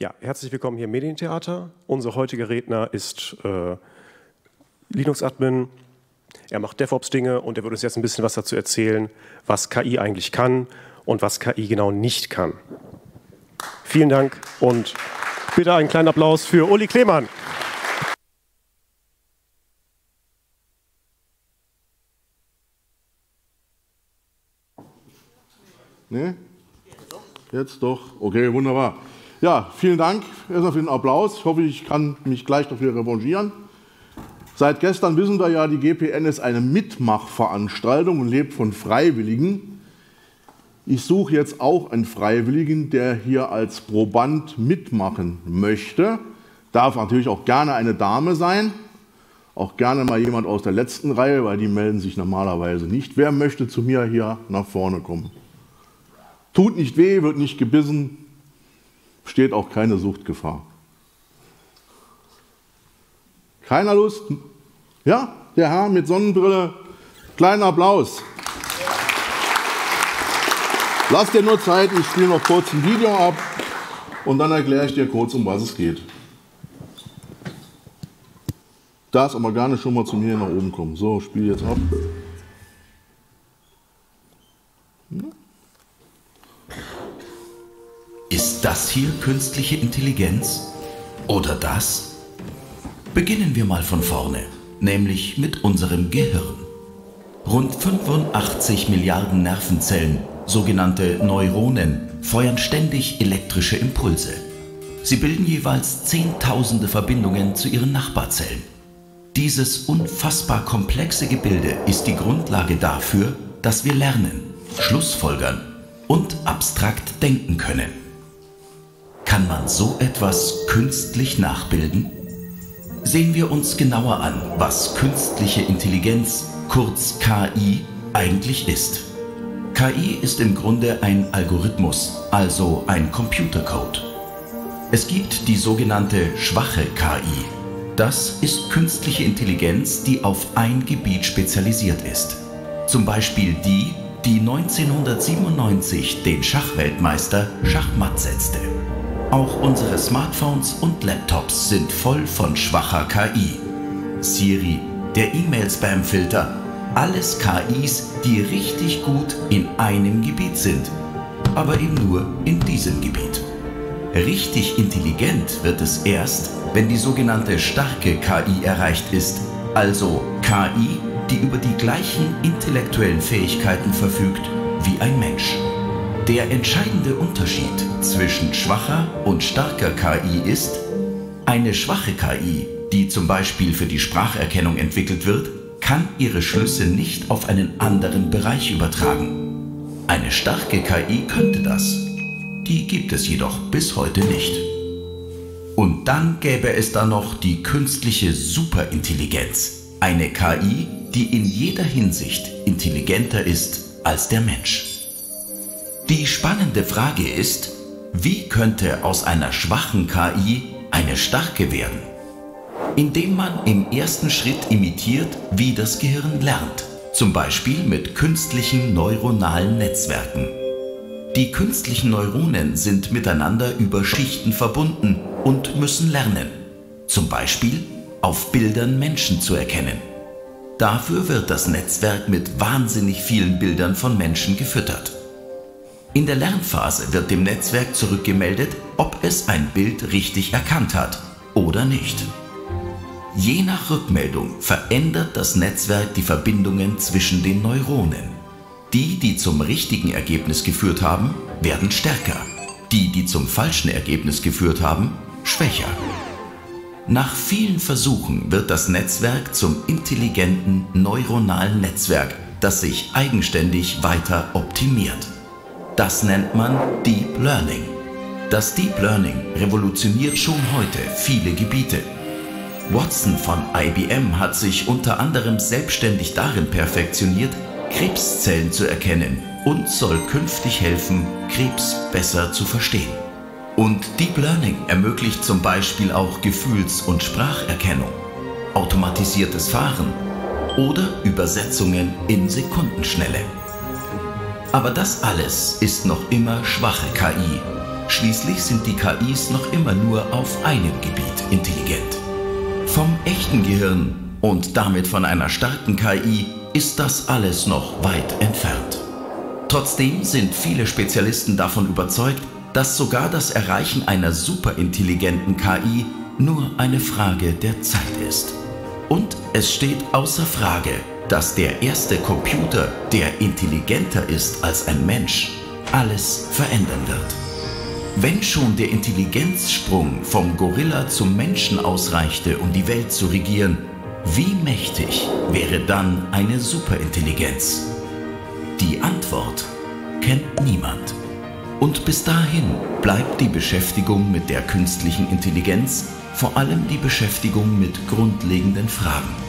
Ja, herzlich willkommen hier im Medientheater. Unser heutiger Redner ist äh, Linux-Admin. Er macht DevOps-Dinge und er wird uns jetzt ein bisschen was dazu erzählen, was KI eigentlich kann und was KI genau nicht kann. Vielen Dank und bitte einen kleinen Applaus für Uli Klemann. Nee? Jetzt doch. Okay, wunderbar. Ja, vielen Dank erstmal für den Applaus. Ich hoffe, ich kann mich gleich dafür revanchieren. Seit gestern wissen wir ja, die GPN ist eine Mitmachveranstaltung und lebt von Freiwilligen. Ich suche jetzt auch einen Freiwilligen, der hier als Proband mitmachen möchte. Darf natürlich auch gerne eine Dame sein, auch gerne mal jemand aus der letzten Reihe, weil die melden sich normalerweise nicht. Wer möchte zu mir hier nach vorne kommen? Tut nicht weh, wird nicht gebissen, steht auch keine Suchtgefahr. Keiner Lust? Ja, der Herr mit Sonnenbrille, kleiner Applaus. Lass dir nur Zeit, ich spiele noch kurz ein Video ab und dann erkläre ich dir kurz, um was es geht. Darfst aber gerne schon mal zu mir nach oben kommen. So, spiel jetzt ab. Ist das hier künstliche Intelligenz? Oder das? Beginnen wir mal von vorne, nämlich mit unserem Gehirn. Rund 85 Milliarden Nervenzellen, sogenannte Neuronen, feuern ständig elektrische Impulse. Sie bilden jeweils Zehntausende Verbindungen zu ihren Nachbarzellen. Dieses unfassbar komplexe Gebilde ist die Grundlage dafür, dass wir lernen, Schlussfolgern und abstrakt denken können. Kann man so etwas künstlich nachbilden? Sehen wir uns genauer an, was künstliche Intelligenz, kurz KI, eigentlich ist. KI ist im Grunde ein Algorithmus, also ein Computercode. Es gibt die sogenannte schwache KI. Das ist künstliche Intelligenz, die auf ein Gebiet spezialisiert ist. Zum Beispiel die, die 1997 den Schachweltmeister Schachmatt setzte. Auch unsere Smartphones und Laptops sind voll von schwacher KI. Siri, der E-Mail-Spam-Filter, alles KIs, die richtig gut in einem Gebiet sind, aber eben nur in diesem Gebiet. Richtig intelligent wird es erst, wenn die sogenannte starke KI erreicht ist, also KI, die über die gleichen intellektuellen Fähigkeiten verfügt wie ein Mensch. Der entscheidende Unterschied zwischen schwacher und starker KI ist, eine schwache KI, die zum Beispiel für die Spracherkennung entwickelt wird, kann ihre Schlüsse nicht auf einen anderen Bereich übertragen. Eine starke KI könnte das. Die gibt es jedoch bis heute nicht. Und dann gäbe es da noch die künstliche Superintelligenz. Eine KI, die in jeder Hinsicht intelligenter ist als der Mensch. Die spannende Frage ist, wie könnte aus einer schwachen KI eine starke werden? Indem man im ersten Schritt imitiert, wie das Gehirn lernt, zum Beispiel mit künstlichen neuronalen Netzwerken. Die künstlichen Neuronen sind miteinander über Schichten verbunden und müssen lernen, zum Beispiel auf Bildern Menschen zu erkennen. Dafür wird das Netzwerk mit wahnsinnig vielen Bildern von Menschen gefüttert. In der Lernphase wird dem Netzwerk zurückgemeldet, ob es ein Bild richtig erkannt hat oder nicht. Je nach Rückmeldung verändert das Netzwerk die Verbindungen zwischen den Neuronen. Die, die zum richtigen Ergebnis geführt haben, werden stärker. Die, die zum falschen Ergebnis geführt haben, schwächer. Nach vielen Versuchen wird das Netzwerk zum intelligenten neuronalen Netzwerk, das sich eigenständig weiter optimiert. Das nennt man Deep Learning. Das Deep Learning revolutioniert schon heute viele Gebiete. Watson von IBM hat sich unter anderem selbstständig darin perfektioniert, Krebszellen zu erkennen und soll künftig helfen, Krebs besser zu verstehen. Und Deep Learning ermöglicht zum Beispiel auch Gefühls- und Spracherkennung, automatisiertes Fahren oder Übersetzungen in Sekundenschnelle. Aber das alles ist noch immer schwache KI. Schließlich sind die KIs noch immer nur auf einem Gebiet intelligent. Vom echten Gehirn und damit von einer starken KI ist das alles noch weit entfernt. Trotzdem sind viele Spezialisten davon überzeugt, dass sogar das Erreichen einer superintelligenten KI nur eine Frage der Zeit ist. Und es steht außer Frage, dass der erste Computer, der intelligenter ist als ein Mensch, alles verändern wird. Wenn schon der Intelligenzsprung vom Gorilla zum Menschen ausreichte, um die Welt zu regieren, wie mächtig wäre dann eine Superintelligenz? Die Antwort kennt niemand. Und bis dahin bleibt die Beschäftigung mit der künstlichen Intelligenz vor allem die Beschäftigung mit grundlegenden Fragen.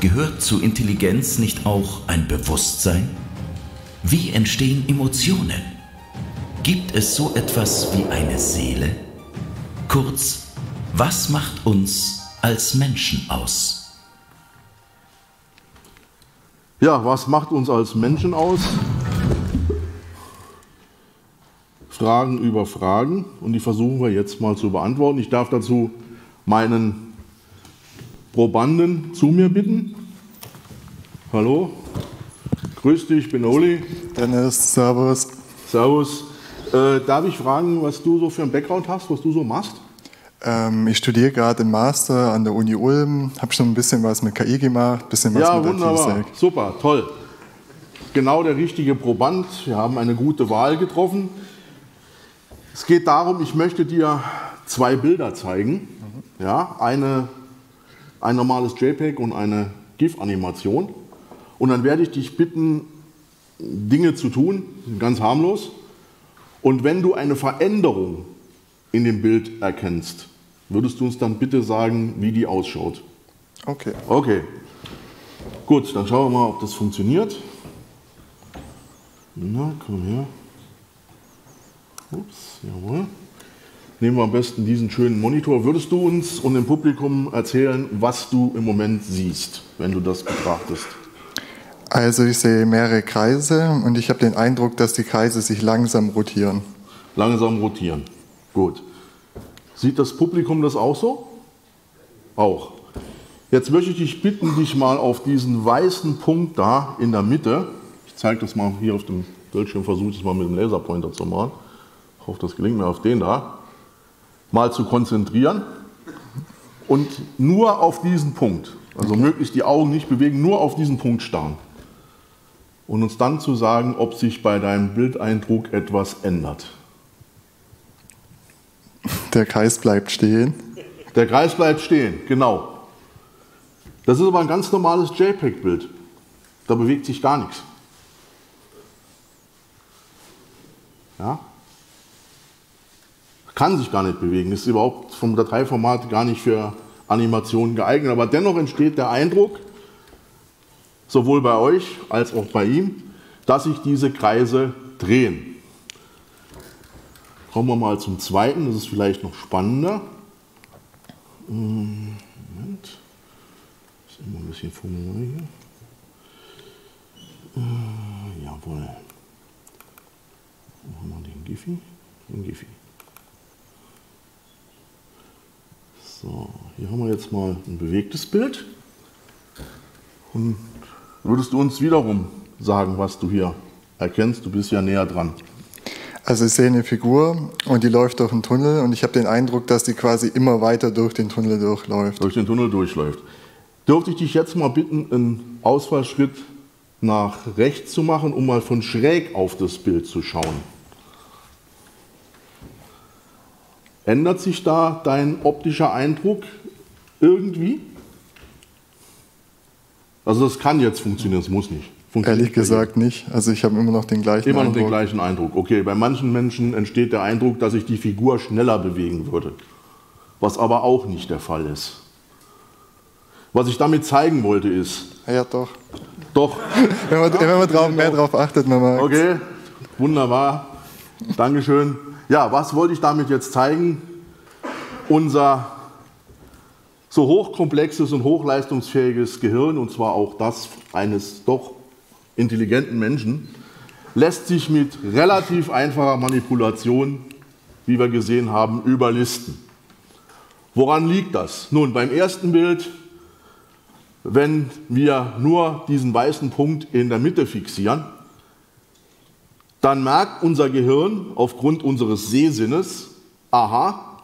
Gehört zu Intelligenz nicht auch ein Bewusstsein? Wie entstehen Emotionen? Gibt es so etwas wie eine Seele? Kurz, was macht uns als Menschen aus? Ja, was macht uns als Menschen aus? Fragen über Fragen und die versuchen wir jetzt mal zu beantworten. Ich darf dazu meinen Probanden zu mir bitten. Hallo, grüß dich, ich bin Oli. Dennis, Servus. Servus. Äh, darf ich fragen, was du so für einen Background hast, was du so machst? Ähm, ich studiere gerade im Master an der Uni Ulm, habe schon ein bisschen was mit KI gemacht, ein bisschen was ja, mit wunderbar. IT-Sec. Super, toll. Genau der richtige Proband. Wir haben eine gute Wahl getroffen. Es geht darum, ich möchte dir zwei Bilder zeigen. Ja, eine, ein normales JPEG und eine GIF-Animation. Und dann werde ich dich bitten, Dinge zu tun, ganz harmlos. Und wenn du eine Veränderung in dem Bild erkennst, würdest du uns dann bitte sagen, wie die ausschaut? Okay. Okay. Gut, dann schauen wir mal, ob das funktioniert. Na, komm her. Ups, jawohl. Nehmen wir am besten diesen schönen Monitor. Würdest du uns und dem Publikum erzählen, was du im Moment siehst, wenn du das betrachtest? Also ich sehe mehrere Kreise und ich habe den Eindruck, dass die Kreise sich langsam rotieren. Langsam rotieren. Gut. Sieht das Publikum das auch so? Auch. Jetzt möchte ich dich bitten, dich mal auf diesen weißen Punkt da in der Mitte, ich zeige das mal hier auf dem Bildschirm, versuche das mal mit dem Laserpointer zu machen. Ich hoffe, das gelingt mir auf den da. Mal zu konzentrieren und nur auf diesen Punkt, also möglichst die Augen nicht bewegen, nur auf diesen Punkt starren. Und uns dann zu sagen, ob sich bei deinem Bildeindruck etwas ändert. Der Kreis bleibt stehen. Der Kreis bleibt stehen, genau. Das ist aber ein ganz normales JPEG-Bild. Da bewegt sich gar nichts. Ja? Kann sich gar nicht bewegen. Ist überhaupt vom Dateiformat gar nicht für Animationen geeignet. Aber dennoch entsteht der Eindruck, sowohl bei euch als auch bei ihm, dass sich diese Kreise drehen. Kommen wir mal zum zweiten, das ist vielleicht noch spannender. Hm, Moment. Ist immer ein bisschen formuliert hier. Äh, jawohl. Wo haben wir den Giphy? Den Giphy. So, hier haben wir jetzt mal ein bewegtes Bild. Und würdest du uns wiederum sagen, was du hier erkennst? Du bist ja näher dran. Also ich sehe eine Figur und die läuft durch einen Tunnel und ich habe den Eindruck, dass die quasi immer weiter durch den Tunnel durchläuft. Durch den Tunnel durchläuft. Dürfte ich dich jetzt mal bitten, einen Ausfallschritt nach rechts zu machen, um mal von schräg auf das Bild zu schauen? Ändert sich da dein optischer Eindruck irgendwie? Also das kann jetzt funktionieren, es muss nicht. Ehrlich gesagt nicht. Also ich habe immer noch den gleichen Immer noch Eindruck. den gleichen Eindruck. Okay, bei manchen Menschen entsteht der Eindruck, dass sich die Figur schneller bewegen würde. Was aber auch nicht der Fall ist. Was ich damit zeigen wollte ist, Ja doch. doch, Wenn man, wenn man drauf, mehr drauf achtet, man mag. okay, wunderbar, Dankeschön. Ja, was wollte ich damit jetzt zeigen? Unser so hochkomplexes und hochleistungsfähiges Gehirn, und zwar auch das eines doch intelligenten Menschen, lässt sich mit relativ einfacher Manipulation wie wir gesehen haben, überlisten. Woran liegt das? Nun, beim ersten Bild, wenn wir nur diesen weißen Punkt in der Mitte fixieren, dann merkt unser Gehirn aufgrund unseres Sehsinnes, aha,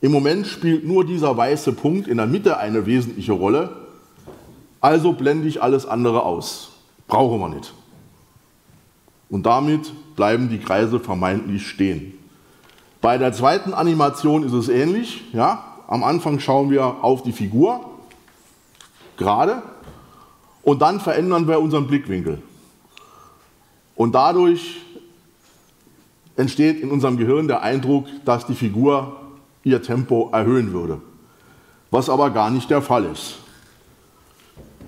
im Moment spielt nur dieser weiße Punkt in der Mitte eine wesentliche Rolle, also blende ich alles andere aus. Brauchen wir nicht. Und damit bleiben die Kreise vermeintlich stehen. Bei der zweiten Animation ist es ähnlich. Ja? Am Anfang schauen wir auf die Figur, gerade, und dann verändern wir unseren Blickwinkel. Und dadurch entsteht in unserem Gehirn der Eindruck, dass die Figur ihr Tempo erhöhen würde, was aber gar nicht der Fall ist.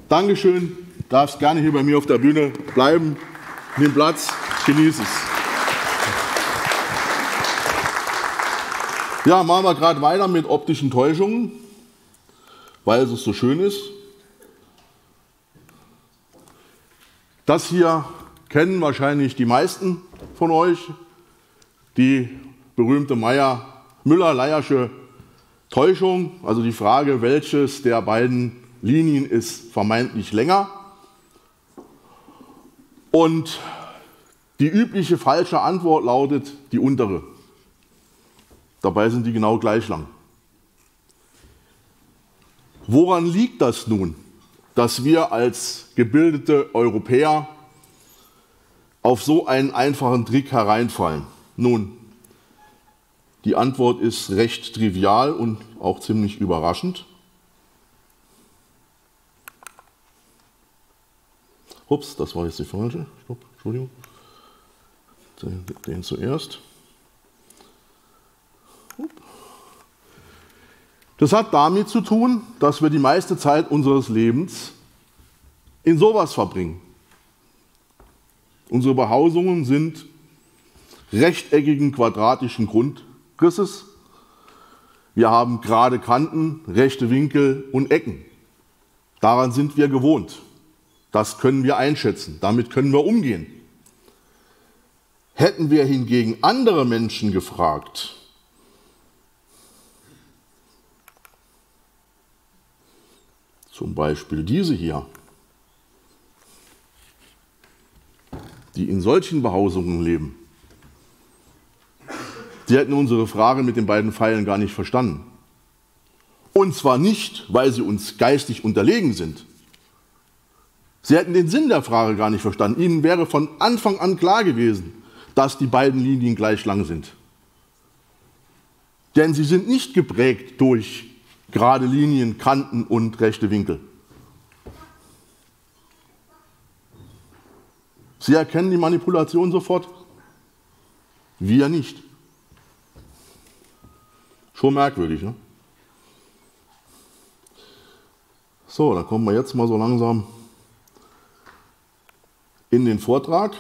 Dankeschön, darfst gerne hier bei mir auf der Bühne bleiben, nimm Platz, genieß es. Ja, machen wir gerade weiter mit optischen Täuschungen, weil es so schön ist. Das hier kennen wahrscheinlich die meisten von euch, die berühmte Müller-Leyersche Täuschung, also die Frage, welches der beiden Linien ist vermeintlich länger. Und die übliche falsche Antwort lautet die untere. Dabei sind die genau gleich lang. Woran liegt das nun, dass wir als gebildete Europäer auf so einen einfachen Trick hereinfallen? Nun, die Antwort ist recht trivial und auch ziemlich überraschend. Ups, das war jetzt die falsche. Stopp, Entschuldigung. Den, den zuerst. Das hat damit zu tun, dass wir die meiste Zeit unseres Lebens in sowas verbringen. Unsere Behausungen sind rechteckigen quadratischen Grundrisses. Wir haben gerade Kanten, rechte Winkel und Ecken. Daran sind wir gewohnt. Das können wir einschätzen. Damit können wir umgehen. Hätten wir hingegen andere Menschen gefragt, Zum Beispiel diese hier, die in solchen Behausungen leben. Die hätten unsere Frage mit den beiden Pfeilen gar nicht verstanden. Und zwar nicht, weil sie uns geistig unterlegen sind. Sie hätten den Sinn der Frage gar nicht verstanden. Ihnen wäre von Anfang an klar gewesen, dass die beiden Linien gleich lang sind. Denn sie sind nicht geprägt durch gerade Linien, Kanten und rechte Winkel. Sie erkennen die Manipulation sofort. Wir nicht. Schon merkwürdig, ne? So, dann kommen wir jetzt mal so langsam in den Vortrag.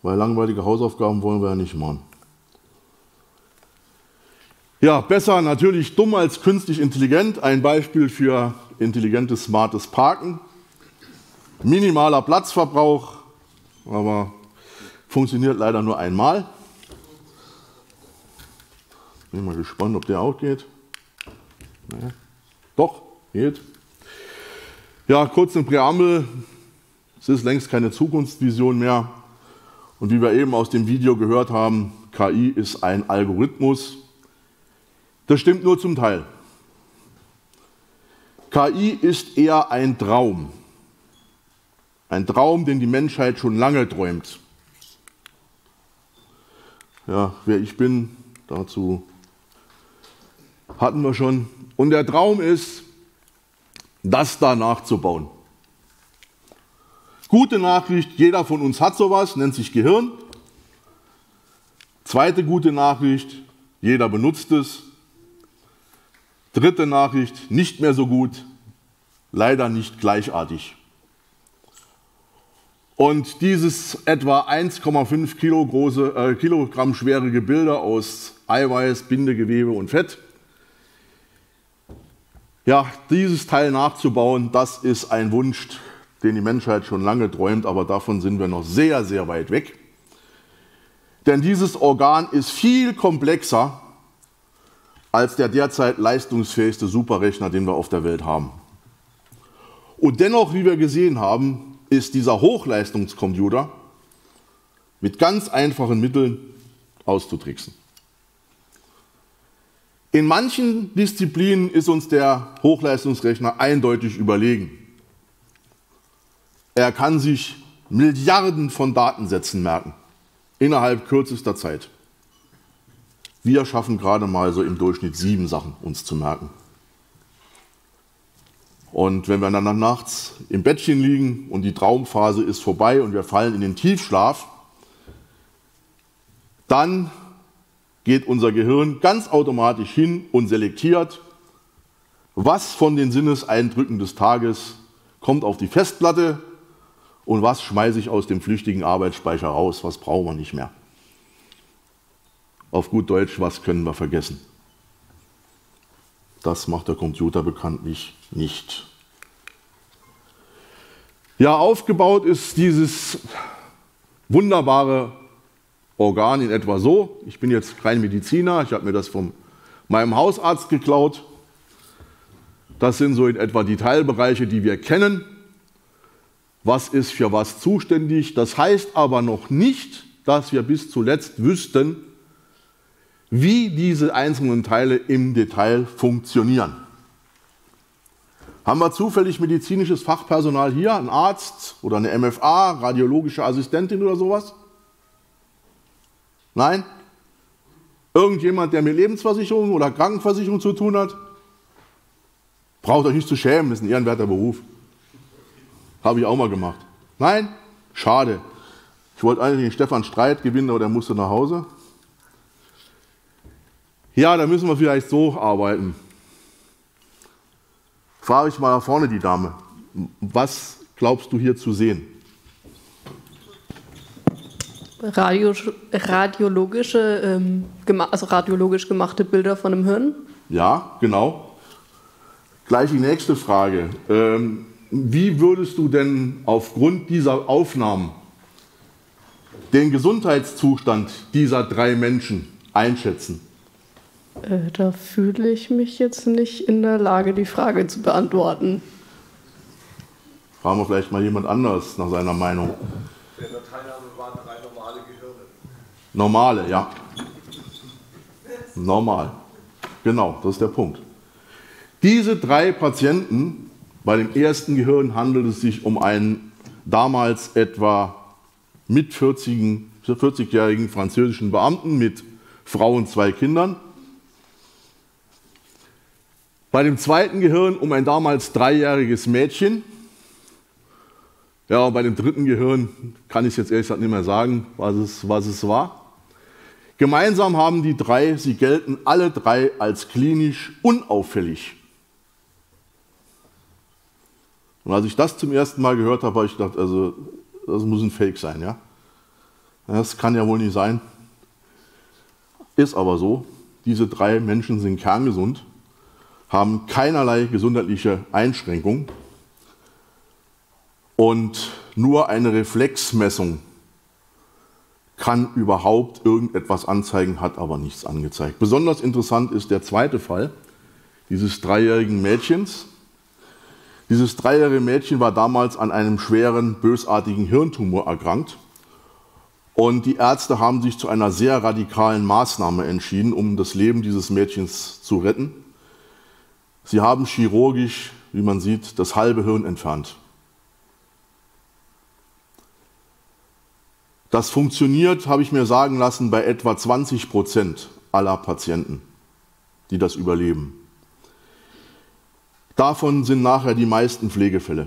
Weil langweilige Hausaufgaben wollen wir ja nicht machen. Ja, besser natürlich dumm als künstlich intelligent. Ein Beispiel für intelligentes, smartes Parken. Minimaler Platzverbrauch, aber funktioniert leider nur einmal. Bin mal gespannt, ob der auch geht. Nee. Doch, geht. Ja, kurz im Präambel. Es ist längst keine Zukunftsvision mehr. Und wie wir eben aus dem Video gehört haben, KI ist ein Algorithmus, das stimmt nur zum Teil. KI ist eher ein Traum. Ein Traum, den die Menschheit schon lange träumt. Ja, wer ich bin, dazu hatten wir schon. Und der Traum ist, das da nachzubauen. Gute Nachricht, jeder von uns hat sowas, nennt sich Gehirn. Zweite gute Nachricht, jeder benutzt es, Dritte Nachricht, nicht mehr so gut, leider nicht gleichartig. Und dieses etwa 1,5 Kilo äh, Kilogramm schwere Gebilde aus Eiweiß, Bindegewebe und Fett, ja, dieses Teil nachzubauen, das ist ein Wunsch, den die Menschheit schon lange träumt, aber davon sind wir noch sehr, sehr weit weg. Denn dieses Organ ist viel komplexer als der derzeit leistungsfähigste Superrechner, den wir auf der Welt haben. Und dennoch, wie wir gesehen haben, ist dieser Hochleistungscomputer mit ganz einfachen Mitteln auszutricksen. In manchen Disziplinen ist uns der Hochleistungsrechner eindeutig überlegen. Er kann sich Milliarden von Datensätzen merken innerhalb kürzester Zeit. Wir schaffen gerade mal so im Durchschnitt sieben Sachen uns zu merken. Und wenn wir dann nachts im Bettchen liegen und die Traumphase ist vorbei und wir fallen in den Tiefschlaf, dann geht unser Gehirn ganz automatisch hin und selektiert, was von den Sinneseindrücken des Tages kommt auf die Festplatte und was schmeiße ich aus dem flüchtigen Arbeitsspeicher raus, was brauchen wir nicht mehr. Auf gut Deutsch, was können wir vergessen? Das macht der Computer bekanntlich nicht. Ja, aufgebaut ist dieses wunderbare Organ in etwa so. Ich bin jetzt kein Mediziner, ich habe mir das von meinem Hausarzt geklaut. Das sind so in etwa die Teilbereiche, die wir kennen. Was ist für was zuständig? Das heißt aber noch nicht, dass wir bis zuletzt wüssten, wie diese einzelnen Teile im Detail funktionieren. Haben wir zufällig medizinisches Fachpersonal hier, ein Arzt oder eine MFA, radiologische Assistentin oder sowas? Nein? Irgendjemand, der mit Lebensversicherung oder Krankenversicherung zu tun hat? Braucht euch nicht zu schämen, ist ein ehrenwerter Beruf. Habe ich auch mal gemacht. Nein? Schade. Ich wollte eigentlich den Stefan Streit gewinnen, aber der musste nach Hause. Ja, da müssen wir vielleicht so arbeiten. Frage ich mal nach vorne die Dame. Was glaubst du hier zu sehen? Radio, radiologische, ähm, also radiologisch gemachte Bilder von dem Hirn? Ja, genau. Gleich die nächste Frage. Ähm, wie würdest du denn aufgrund dieser Aufnahmen den Gesundheitszustand dieser drei Menschen einschätzen? Äh, da fühle ich mich jetzt nicht in der Lage, die Frage zu beantworten. Fragen wir vielleicht mal jemand anders nach seiner Meinung. In der Teilnahme waren drei normale Gehirne. Normale, ja. Normal. Genau, das ist der Punkt. Diese drei Patienten, bei dem ersten Gehirn handelt es sich um einen damals etwa mit 40-jährigen französischen Beamten mit Frau und zwei Kindern. Bei dem zweiten Gehirn um ein damals dreijähriges Mädchen. Ja, bei dem dritten Gehirn kann ich jetzt ehrlich gesagt nicht mehr sagen, was es, was es war. Gemeinsam haben die drei, sie gelten alle drei als klinisch unauffällig. Und als ich das zum ersten Mal gehört habe, habe ich gedacht, also das muss ein Fake sein, ja. Das kann ja wohl nicht sein. Ist aber so. Diese drei Menschen sind kerngesund haben keinerlei gesundheitliche Einschränkung und nur eine Reflexmessung kann überhaupt irgendetwas anzeigen, hat aber nichts angezeigt. Besonders interessant ist der zweite Fall dieses dreijährigen Mädchens. Dieses dreijährige Mädchen war damals an einem schweren, bösartigen Hirntumor erkrankt. Und die Ärzte haben sich zu einer sehr radikalen Maßnahme entschieden, um das Leben dieses Mädchens zu retten. Sie haben chirurgisch, wie man sieht, das halbe Hirn entfernt. Das funktioniert, habe ich mir sagen lassen, bei etwa 20 Prozent aller Patienten, die das überleben. Davon sind nachher die meisten Pflegefälle.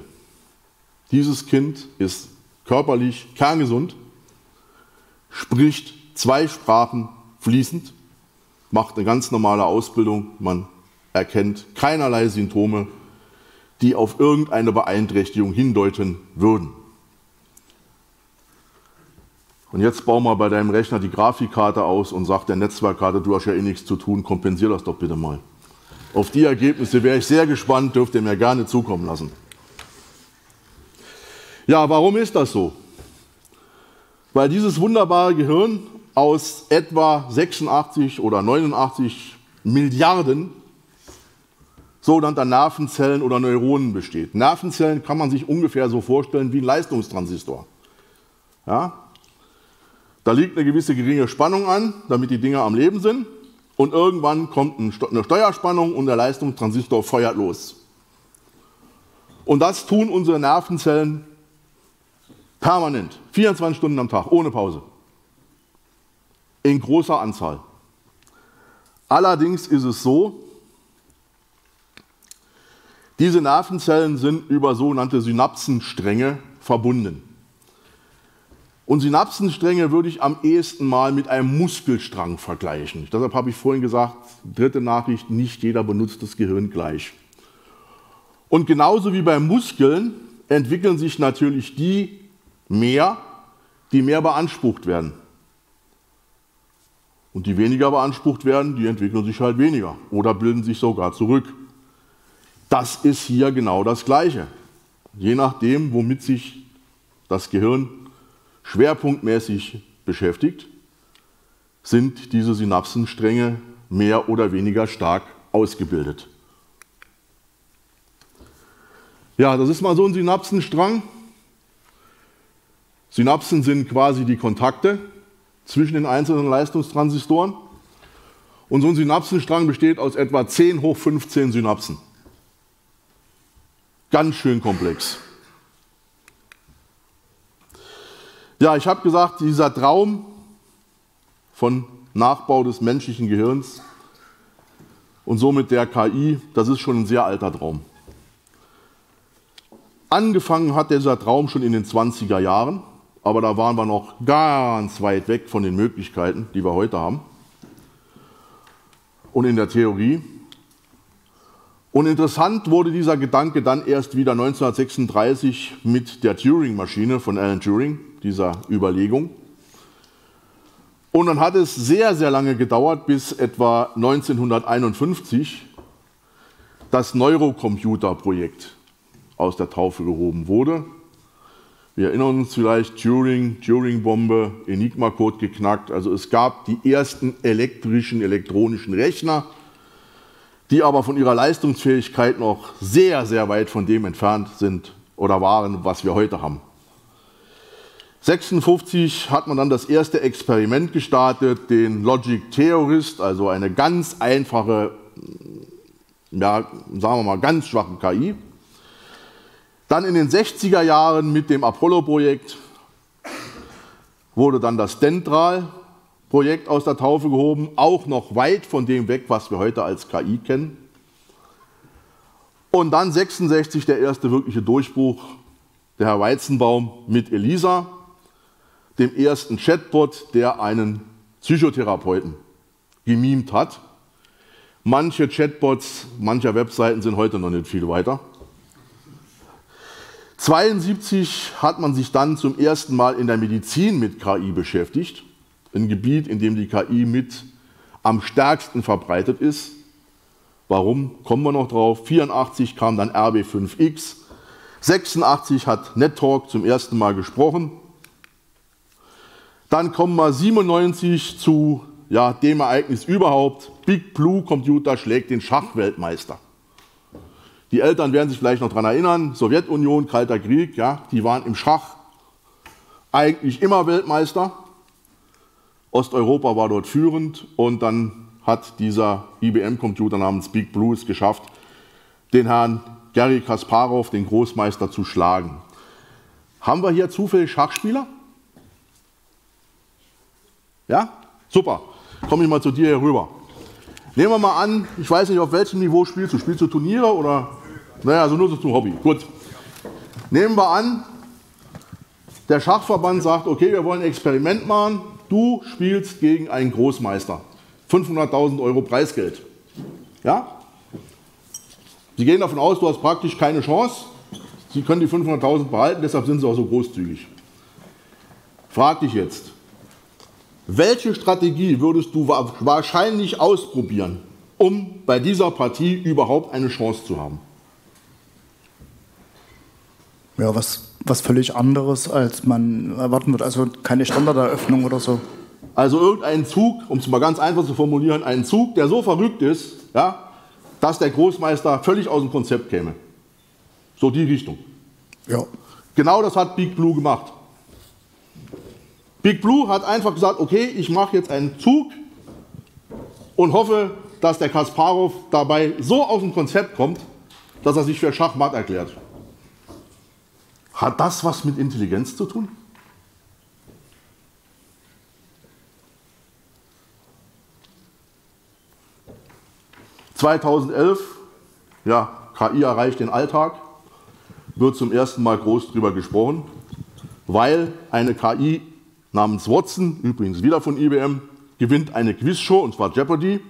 Dieses Kind ist körperlich kerngesund, spricht zwei Sprachen fließend, macht eine ganz normale Ausbildung, man erkennt keinerlei Symptome, die auf irgendeine Beeinträchtigung hindeuten würden. Und jetzt bau mal bei deinem Rechner die Grafikkarte aus und sag der Netzwerkkarte, du hast ja eh nichts zu tun, kompensier das doch bitte mal. Auf die Ergebnisse wäre ich sehr gespannt, dürft ihr mir gerne zukommen lassen. Ja, warum ist das so? Weil dieses wunderbare Gehirn aus etwa 86 oder 89 Milliarden sogenannter Nervenzellen oder Neuronen besteht. Nervenzellen kann man sich ungefähr so vorstellen wie ein Leistungstransistor. Ja? Da liegt eine gewisse geringe Spannung an, damit die Dinger am Leben sind. Und irgendwann kommt eine Steuerspannung und der Leistungstransistor feuert los. Und das tun unsere Nervenzellen permanent, 24 Stunden am Tag, ohne Pause. In großer Anzahl. Allerdings ist es so, diese Nervenzellen sind über sogenannte Synapsenstränge verbunden. Und Synapsenstränge würde ich am ehesten mal mit einem Muskelstrang vergleichen. Deshalb habe ich vorhin gesagt, dritte Nachricht, nicht jeder benutzt das Gehirn gleich. Und genauso wie bei Muskeln entwickeln sich natürlich die mehr, die mehr beansprucht werden. Und die weniger beansprucht werden, die entwickeln sich halt weniger oder bilden sich sogar zurück. Das ist hier genau das Gleiche. Je nachdem, womit sich das Gehirn schwerpunktmäßig beschäftigt, sind diese Synapsenstränge mehr oder weniger stark ausgebildet. Ja, das ist mal so ein Synapsenstrang. Synapsen sind quasi die Kontakte zwischen den einzelnen Leistungstransistoren. Und so ein Synapsenstrang besteht aus etwa 10 hoch 15 Synapsen. Ganz schön komplex. Ja, ich habe gesagt, dieser Traum von Nachbau des menschlichen Gehirns und somit der KI, das ist schon ein sehr alter Traum. Angefangen hat dieser Traum schon in den 20er Jahren, aber da waren wir noch ganz weit weg von den Möglichkeiten, die wir heute haben. Und in der Theorie und interessant wurde dieser Gedanke dann erst wieder 1936 mit der Turing-Maschine von Alan Turing, dieser Überlegung. Und dann hat es sehr, sehr lange gedauert, bis etwa 1951 das Neurocomputer-Projekt aus der Taufe gehoben wurde. Wir erinnern uns vielleicht, Turing, Turing-Bombe, Enigma-Code geknackt. Also es gab die ersten elektrischen, elektronischen Rechner, die aber von ihrer Leistungsfähigkeit noch sehr, sehr weit von dem entfernt sind oder waren, was wir heute haben. 1956 hat man dann das erste Experiment gestartet, den Logic Theorist, also eine ganz einfache, ja, sagen wir mal, ganz schwache KI. Dann in den 60er Jahren mit dem Apollo-Projekt wurde dann das Dendral Projekt aus der Taufe gehoben, auch noch weit von dem weg, was wir heute als KI kennen. Und dann 66 der erste wirkliche Durchbruch, der Herr Weizenbaum mit Elisa, dem ersten Chatbot, der einen Psychotherapeuten gemimt hat. Manche Chatbots mancher Webseiten sind heute noch nicht viel weiter. 72 hat man sich dann zum ersten Mal in der Medizin mit KI beschäftigt ein Gebiet, in dem die KI mit am stärksten verbreitet ist. Warum? Kommen wir noch drauf. 84 kam dann RB5X. 86 hat NetTalk zum ersten Mal gesprochen. Dann kommen wir 97 zu ja, dem Ereignis überhaupt. Big Blue Computer schlägt den Schachweltmeister. Die Eltern werden sich vielleicht noch daran erinnern, Sowjetunion, Kalter Krieg, ja, die waren im Schach eigentlich immer Weltmeister. Osteuropa war dort führend und dann hat dieser IBM-Computer namens Big Blue es geschafft, den Herrn Gary Kasparov, den Großmeister, zu schlagen. Haben wir hier zufällig Schachspieler? Ja? Super. Komme ich mal zu dir hier rüber. Nehmen wir mal an, ich weiß nicht, auf welchem Niveau spielst du. Spielst du Turniere oder? Naja, also nur so zum Hobby. Gut. Nehmen wir an, der Schachverband sagt, okay, wir wollen ein Experiment machen. Du spielst gegen einen Großmeister. 500.000 Euro Preisgeld. Ja? Sie gehen davon aus, du hast praktisch keine Chance. Sie können die 500.000 behalten, deshalb sind sie auch so großzügig. Frag dich jetzt, welche Strategie würdest du wahrscheinlich ausprobieren, um bei dieser Partie überhaupt eine Chance zu haben? Ja, was was völlig anderes, als man erwarten wird. Also keine Standarderöffnung oder so. Also irgendein Zug, um es mal ganz einfach zu formulieren, ein Zug, der so verrückt ist, ja, dass der Großmeister völlig aus dem Konzept käme. So die Richtung. Ja. Genau das hat Big Blue gemacht. Big Blue hat einfach gesagt, okay, ich mache jetzt einen Zug und hoffe, dass der Kasparov dabei so aus dem Konzept kommt, dass er sich für Schachmatt erklärt. Hat das was mit Intelligenz zu tun? ...2011, ja, KI erreicht den Alltag, wird zum ersten Mal groß drüber gesprochen, weil eine KI namens Watson, übrigens wieder von IBM, gewinnt eine Quizshow, und zwar Jeopardy.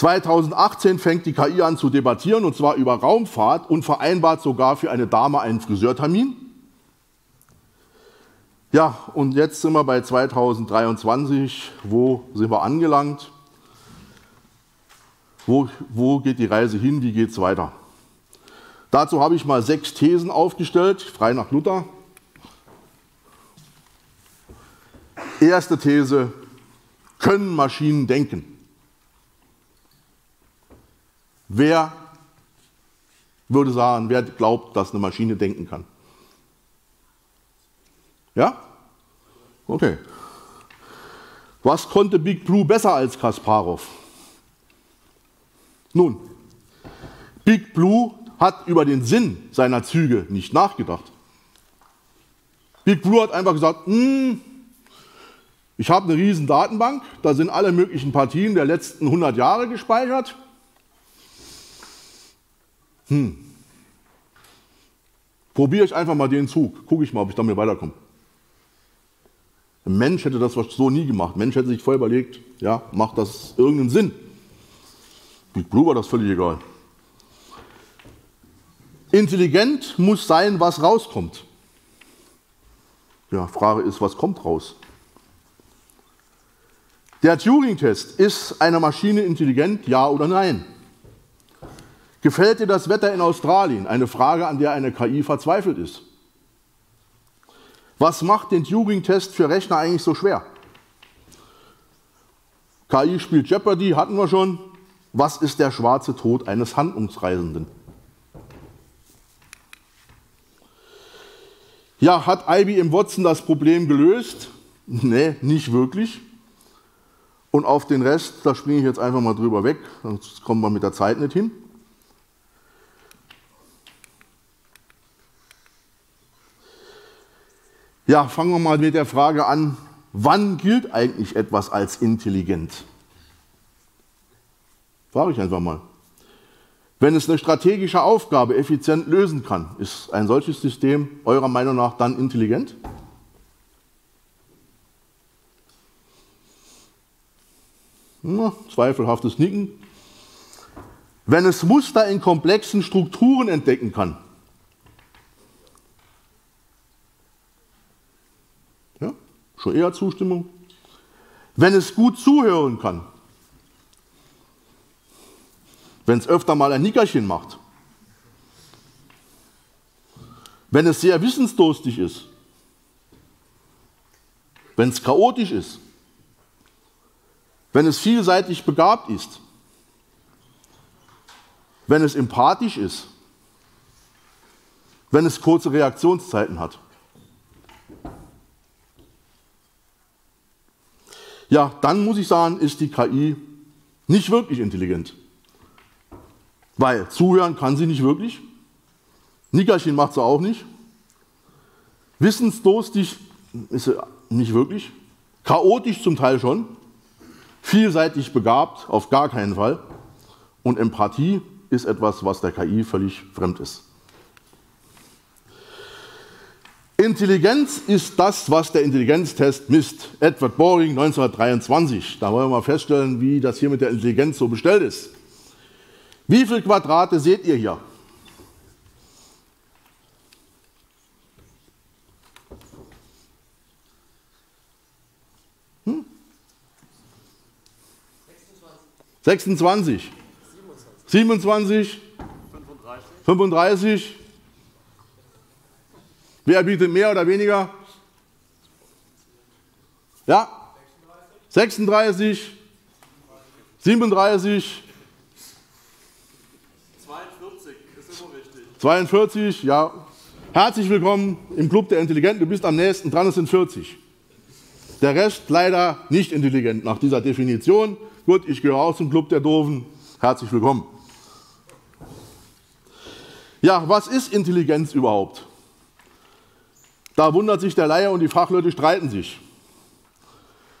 2018 fängt die KI an zu debattieren, und zwar über Raumfahrt und vereinbart sogar für eine Dame einen Friseurtermin. Ja, und jetzt sind wir bei 2023. Wo sind wir angelangt? Wo, wo geht die Reise hin? Wie geht es weiter? Dazu habe ich mal sechs Thesen aufgestellt, frei nach Luther. Erste These, können Maschinen denken? Wer würde sagen, wer glaubt, dass eine Maschine denken kann? Ja? Okay. Was konnte Big Blue besser als Kasparov? Nun, Big Blue hat über den Sinn seiner Züge nicht nachgedacht. Big Blue hat einfach gesagt, hm, ich habe eine riesen Datenbank, da sind alle möglichen Partien der letzten 100 Jahre gespeichert. Hm. Probiere ich einfach mal den Zug, gucke ich mal, ob ich damit weiterkomme. Ein Mensch hätte das so nie gemacht. Ein Mensch hätte sich voll überlegt, ja, macht das irgendeinen Sinn? Big Blue war das völlig egal. Intelligent muss sein, was rauskommt. Ja, Frage ist, was kommt raus? Der Turing-Test, ist eine Maschine intelligent, ja oder nein? Gefällt dir das Wetter in Australien? Eine Frage, an der eine KI verzweifelt ist. Was macht den Turing-Test für Rechner eigentlich so schwer? KI spielt Jeopardy, hatten wir schon. Was ist der schwarze Tod eines Handlungsreisenden? Ja, hat IBM Watson das Problem gelöst? Nee, nicht wirklich. Und auf den Rest, da springe ich jetzt einfach mal drüber weg, sonst kommen wir mit der Zeit nicht hin. Ja, fangen wir mal mit der Frage an, wann gilt eigentlich etwas als intelligent? Frage ich einfach mal. Wenn es eine strategische Aufgabe effizient lösen kann, ist ein solches System eurer Meinung nach dann intelligent? Na, zweifelhaftes Nicken. Wenn es Muster in komplexen Strukturen entdecken kann, ja, schon eher Zustimmung. Wenn es gut zuhören kann, wenn es öfter mal ein Nickerchen macht, wenn es sehr wissensdurstig ist, wenn es chaotisch ist, wenn es vielseitig begabt ist, wenn es empathisch ist, wenn es kurze Reaktionszeiten hat. Ja, dann muss ich sagen, ist die KI nicht wirklich intelligent. Weil zuhören kann sie nicht wirklich. Nickerchen macht sie auch nicht. Wissensdurstig ist sie nicht wirklich. Chaotisch zum Teil schon. Vielseitig begabt auf gar keinen Fall. Und Empathie ist etwas, was der KI völlig fremd ist. Intelligenz ist das, was der Intelligenztest misst. Edward Boring 1923. Da wollen wir mal feststellen, wie das hier mit der Intelligenz so bestellt ist. Wie viele Quadrate seht ihr hier? Hm? 26. 27. 35. 35. Wer bietet mehr oder weniger? Ja? 36, 37, 42, ist immer richtig. 42, ja. Herzlich willkommen im Club der Intelligenten. Du bist am nächsten dran, es sind 40. Der Rest leider nicht intelligent nach dieser Definition. Gut, ich gehöre auch zum Club der Doofen. Herzlich willkommen. Ja, was ist Intelligenz überhaupt? Da wundert sich der Laie und die Fachleute streiten sich.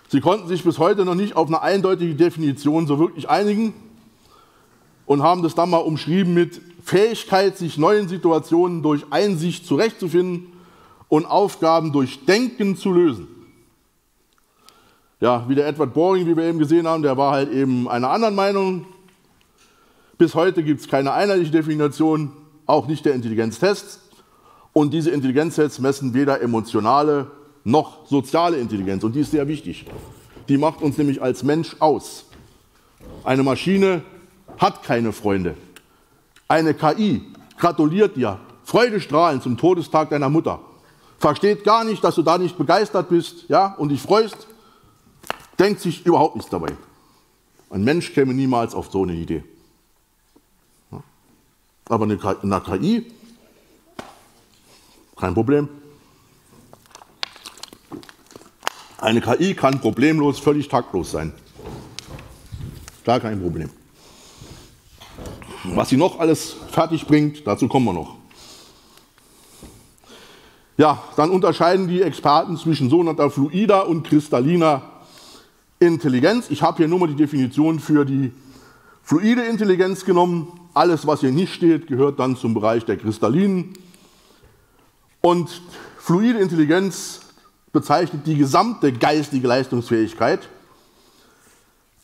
Sie konnten sich bis heute noch nicht auf eine eindeutige Definition so wirklich einigen und haben das dann mal umschrieben mit Fähigkeit, sich neuen Situationen durch Einsicht zurechtzufinden und Aufgaben durch Denken zu lösen. Ja, wie der Edward Boring, wie wir eben gesehen haben, der war halt eben einer anderen Meinung. Bis heute gibt es keine einheitliche Definition, auch nicht der Intelligenztests. Und diese Intelligenztests messen weder emotionale noch soziale Intelligenz. Und die ist sehr wichtig. Die macht uns nämlich als Mensch aus. Eine Maschine hat keine Freunde. Eine KI gratuliert dir, freudestrahlend zum Todestag deiner Mutter. Versteht gar nicht, dass du da nicht begeistert bist ja, und dich freust. Denkt sich überhaupt nichts dabei. Ein Mensch käme niemals auf so eine Idee. Aber eine KI, kein Problem. Eine KI kann problemlos, völlig taktlos sein. Gar kein Problem. Was sie noch alles fertig bringt, dazu kommen wir noch. Ja, dann unterscheiden die Experten zwischen sogenannter fluider und kristalliner Intelligenz. Ich habe hier nur mal die Definition für die fluide Intelligenz genommen. Alles, was hier nicht steht, gehört dann zum Bereich der kristallinen. Und fluide Intelligenz bezeichnet die gesamte geistige Leistungsfähigkeit.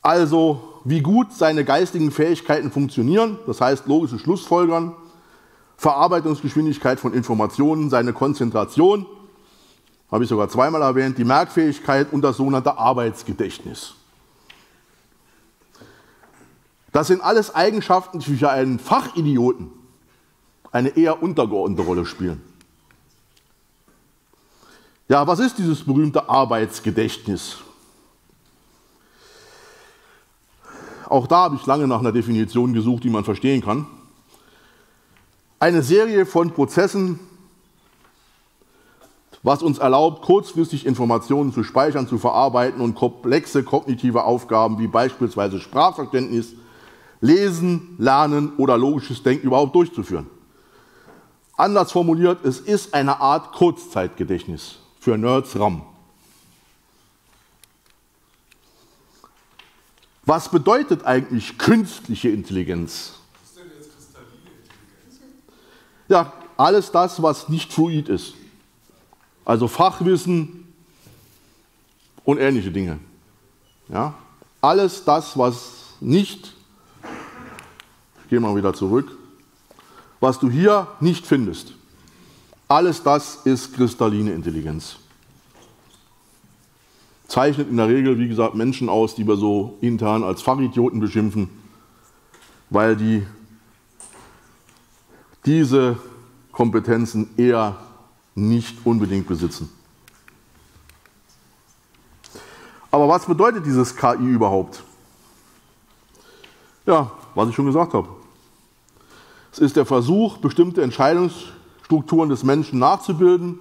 Also wie gut seine geistigen Fähigkeiten funktionieren, das heißt logische Schlussfolgern, Verarbeitungsgeschwindigkeit von Informationen, seine Konzentration, habe ich sogar zweimal erwähnt, die Merkfähigkeit und das sogenannte Arbeitsgedächtnis. Das sind alles Eigenschaften, die für einen Fachidioten eine eher untergeordnete Rolle spielen. Ja, was ist dieses berühmte Arbeitsgedächtnis? Auch da habe ich lange nach einer Definition gesucht, die man verstehen kann. Eine Serie von Prozessen, was uns erlaubt, kurzfristig Informationen zu speichern, zu verarbeiten und komplexe kognitive Aufgaben wie beispielsweise Sprachverständnis, Lesen, Lernen oder logisches Denken überhaupt durchzuführen. Anders formuliert, es ist eine Art Kurzzeitgedächtnis für Nerds RAM. Was bedeutet eigentlich künstliche Intelligenz? Was ist denn jetzt kristalline Intelligenz? Ja, alles das, was nicht fluid ist. Also Fachwissen und ähnliche Dinge. Ja? Alles das, was nicht, ich gehe mal wieder zurück, was du hier nicht findest. Alles das ist kristalline Intelligenz. Zeichnet in der Regel, wie gesagt, Menschen aus, die wir so intern als Fachidioten beschimpfen, weil die diese Kompetenzen eher nicht unbedingt besitzen. Aber was bedeutet dieses KI überhaupt? Ja, was ich schon gesagt habe. Es ist der Versuch, bestimmte Entscheidungs- Strukturen des Menschen nachzubilden,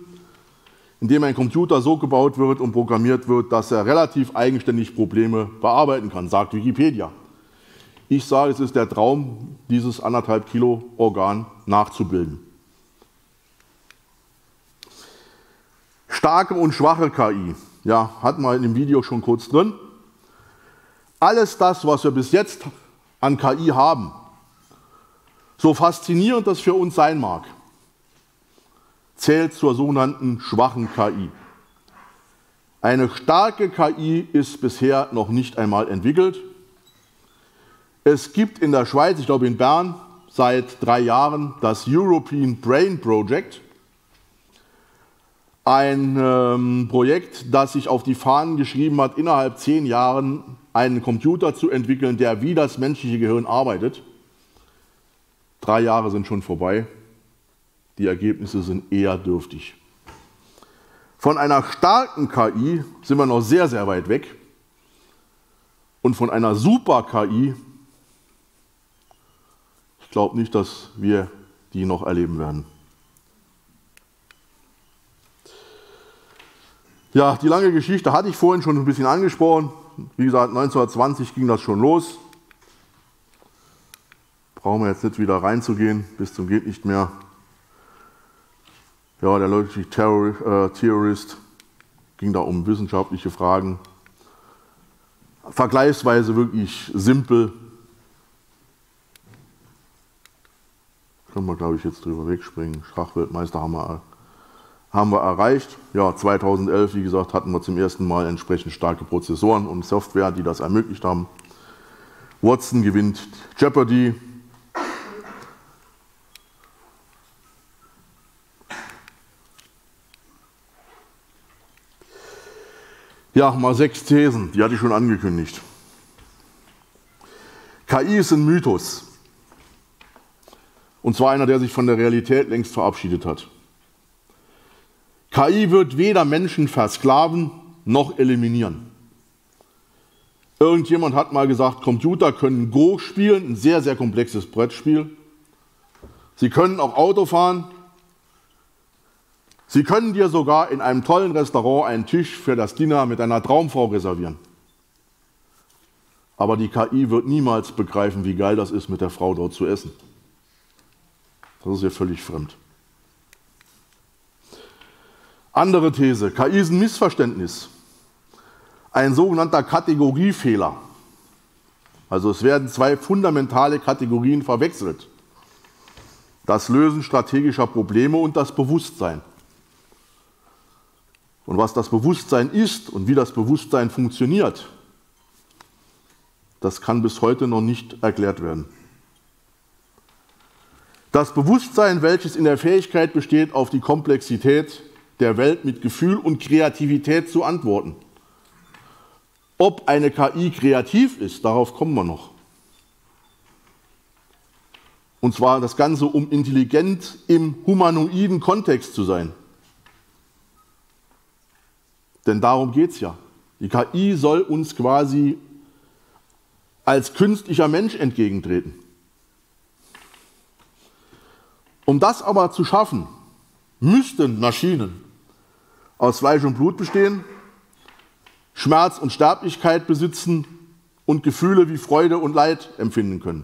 indem ein Computer so gebaut wird und programmiert wird, dass er relativ eigenständig Probleme bearbeiten kann, sagt Wikipedia. Ich sage, es ist der Traum, dieses anderthalb Kilo Organ nachzubilden. Starke und schwache KI, ja, hatten wir in dem Video schon kurz drin. Alles das, was wir bis jetzt an KI haben, so faszinierend das für uns sein mag, zählt zur sogenannten schwachen KI. Eine starke KI ist bisher noch nicht einmal entwickelt. Es gibt in der Schweiz, ich glaube in Bern, seit drei Jahren das European Brain Project. Ein ähm, Projekt, das sich auf die Fahnen geschrieben hat, innerhalb zehn Jahren einen Computer zu entwickeln, der wie das menschliche Gehirn arbeitet. Drei Jahre sind schon vorbei. Die Ergebnisse sind eher dürftig. Von einer starken KI sind wir noch sehr, sehr weit weg. Und von einer Super-KI, ich glaube nicht, dass wir die noch erleben werden. Ja, die lange Geschichte hatte ich vorhin schon ein bisschen angesprochen. Wie gesagt, 1920 ging das schon los. Brauchen wir jetzt nicht wieder reinzugehen, bis zum geht nicht mehr. Ja, der Logic Terror, äh, Theorist ging da um wissenschaftliche Fragen. Vergleichsweise wirklich simpel. Können wir, glaube ich, jetzt drüber wegspringen. Schachweltmeister haben wir, haben wir erreicht. Ja, 2011, wie gesagt, hatten wir zum ersten Mal entsprechend starke Prozessoren und Software, die das ermöglicht haben. Watson gewinnt Jeopardy. Ja, mal sechs Thesen, die hatte ich schon angekündigt. KI ist ein Mythos. Und zwar einer, der sich von der Realität längst verabschiedet hat. KI wird weder Menschen versklaven noch eliminieren. Irgendjemand hat mal gesagt, Computer können Go spielen, ein sehr, sehr komplexes Brettspiel. Sie können auch Auto fahren, Sie können dir sogar in einem tollen Restaurant einen Tisch für das Dinner mit einer Traumfrau reservieren. Aber die KI wird niemals begreifen, wie geil das ist, mit der Frau dort zu essen. Das ist ihr völlig fremd. Andere These, KI ist ein Missverständnis. Ein sogenannter Kategoriefehler. Also es werden zwei fundamentale Kategorien verwechselt. Das Lösen strategischer Probleme und das Bewusstsein. Und was das Bewusstsein ist und wie das Bewusstsein funktioniert, das kann bis heute noch nicht erklärt werden. Das Bewusstsein, welches in der Fähigkeit besteht, auf die Komplexität der Welt mit Gefühl und Kreativität zu antworten. Ob eine KI kreativ ist, darauf kommen wir noch. Und zwar das Ganze, um intelligent im humanoiden Kontext zu sein. Denn darum geht es ja. Die KI soll uns quasi als künstlicher Mensch entgegentreten. Um das aber zu schaffen, müssten Maschinen aus Fleisch und Blut bestehen, Schmerz und Sterblichkeit besitzen und Gefühle wie Freude und Leid empfinden können.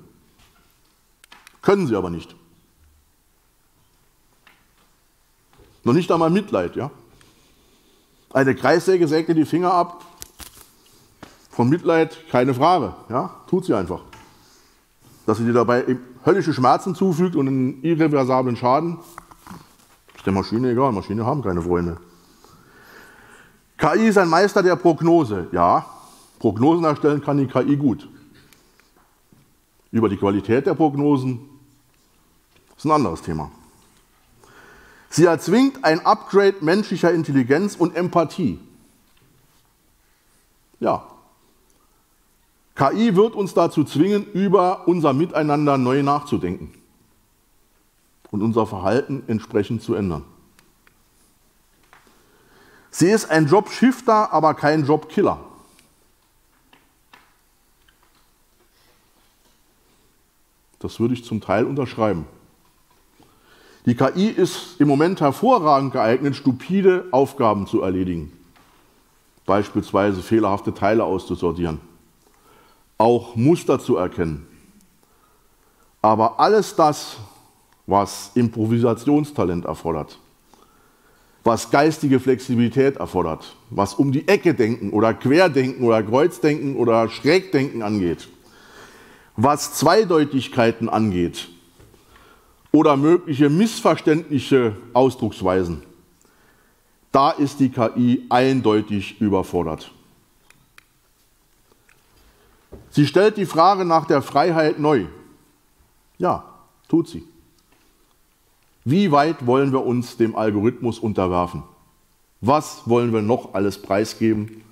Können sie aber nicht. Noch nicht einmal Mitleid, ja? Eine Kreissäge sägt dir die Finger ab. Von Mitleid keine Frage. Ja, tut sie einfach. Dass sie dir dabei höllische Schmerzen zufügt und einen irreversiblen Schaden, ist der Maschine egal. Maschinen haben keine Freunde. KI ist ein Meister der Prognose. Ja, Prognosen erstellen kann die KI gut. Über die Qualität der Prognosen ist ein anderes Thema. Sie erzwingt ein Upgrade menschlicher Intelligenz und Empathie. Ja. KI wird uns dazu zwingen, über unser Miteinander neu nachzudenken und unser Verhalten entsprechend zu ändern. Sie ist ein Jobshifter, aber kein Jobkiller. Das würde ich zum Teil unterschreiben. Die KI ist im Moment hervorragend geeignet, stupide Aufgaben zu erledigen. Beispielsweise fehlerhafte Teile auszusortieren. Auch Muster zu erkennen. Aber alles das, was Improvisationstalent erfordert, was geistige Flexibilität erfordert, was um die Ecke denken oder Querdenken oder Kreuzdenken oder Schrägdenken angeht, was Zweideutigkeiten angeht, oder mögliche missverständliche Ausdrucksweisen. Da ist die KI eindeutig überfordert. Sie stellt die Frage nach der Freiheit neu. Ja, tut sie. Wie weit wollen wir uns dem Algorithmus unterwerfen? Was wollen wir noch alles preisgeben?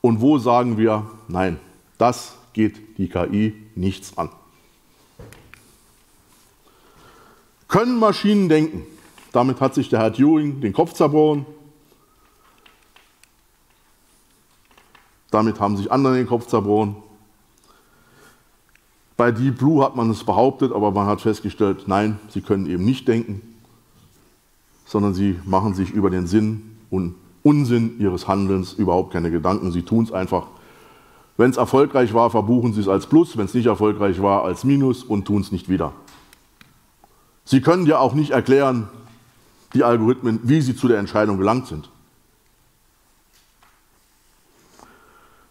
Und wo sagen wir, nein, das geht die KI nichts an. Können Maschinen denken? Damit hat sich der Herr Turing den Kopf zerbrochen. Damit haben sich andere den Kopf zerbrochen. Bei Deep Blue hat man es behauptet, aber man hat festgestellt, nein, sie können eben nicht denken, sondern sie machen sich über den Sinn und Unsinn ihres Handelns überhaupt keine Gedanken. Sie tun es einfach. Wenn es erfolgreich war, verbuchen sie es als Plus, wenn es nicht erfolgreich war, als Minus und tun es nicht wieder. Sie können ja auch nicht erklären, die Algorithmen, wie sie zu der Entscheidung gelangt sind.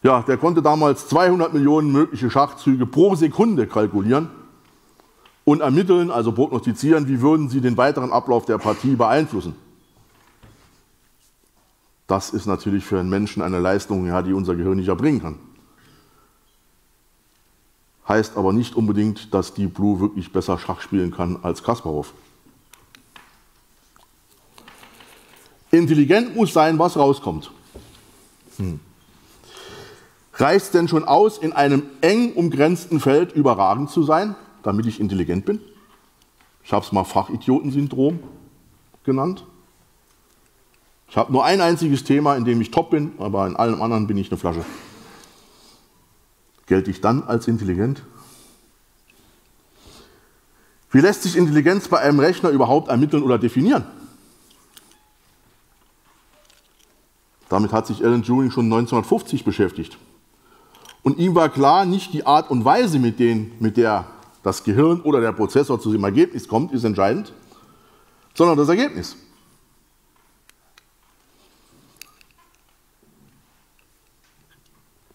Ja, der konnte damals 200 Millionen mögliche Schachzüge pro Sekunde kalkulieren und ermitteln, also prognostizieren, wie würden sie den weiteren Ablauf der Partie beeinflussen. Das ist natürlich für einen Menschen eine Leistung, ja, die unser Gehirn nicht erbringen kann. Heißt aber nicht unbedingt, dass Deep Blue wirklich besser Schach spielen kann als Kasparov. Intelligent muss sein, was rauskommt. Hm. Reicht denn schon aus, in einem eng umgrenzten Feld überragend zu sein, damit ich intelligent bin? Ich habe es mal Fachidiotensyndrom genannt. Ich habe nur ein einziges Thema, in dem ich top bin, aber in allem anderen bin ich eine Flasche. Gelte ich dann als intelligent? Wie lässt sich Intelligenz bei einem Rechner überhaupt ermitteln oder definieren? Damit hat sich Alan Turing schon 1950 beschäftigt. Und ihm war klar, nicht die Art und Weise, mit, denen, mit der das Gehirn oder der Prozessor zu dem Ergebnis kommt, ist entscheidend, sondern das Ergebnis.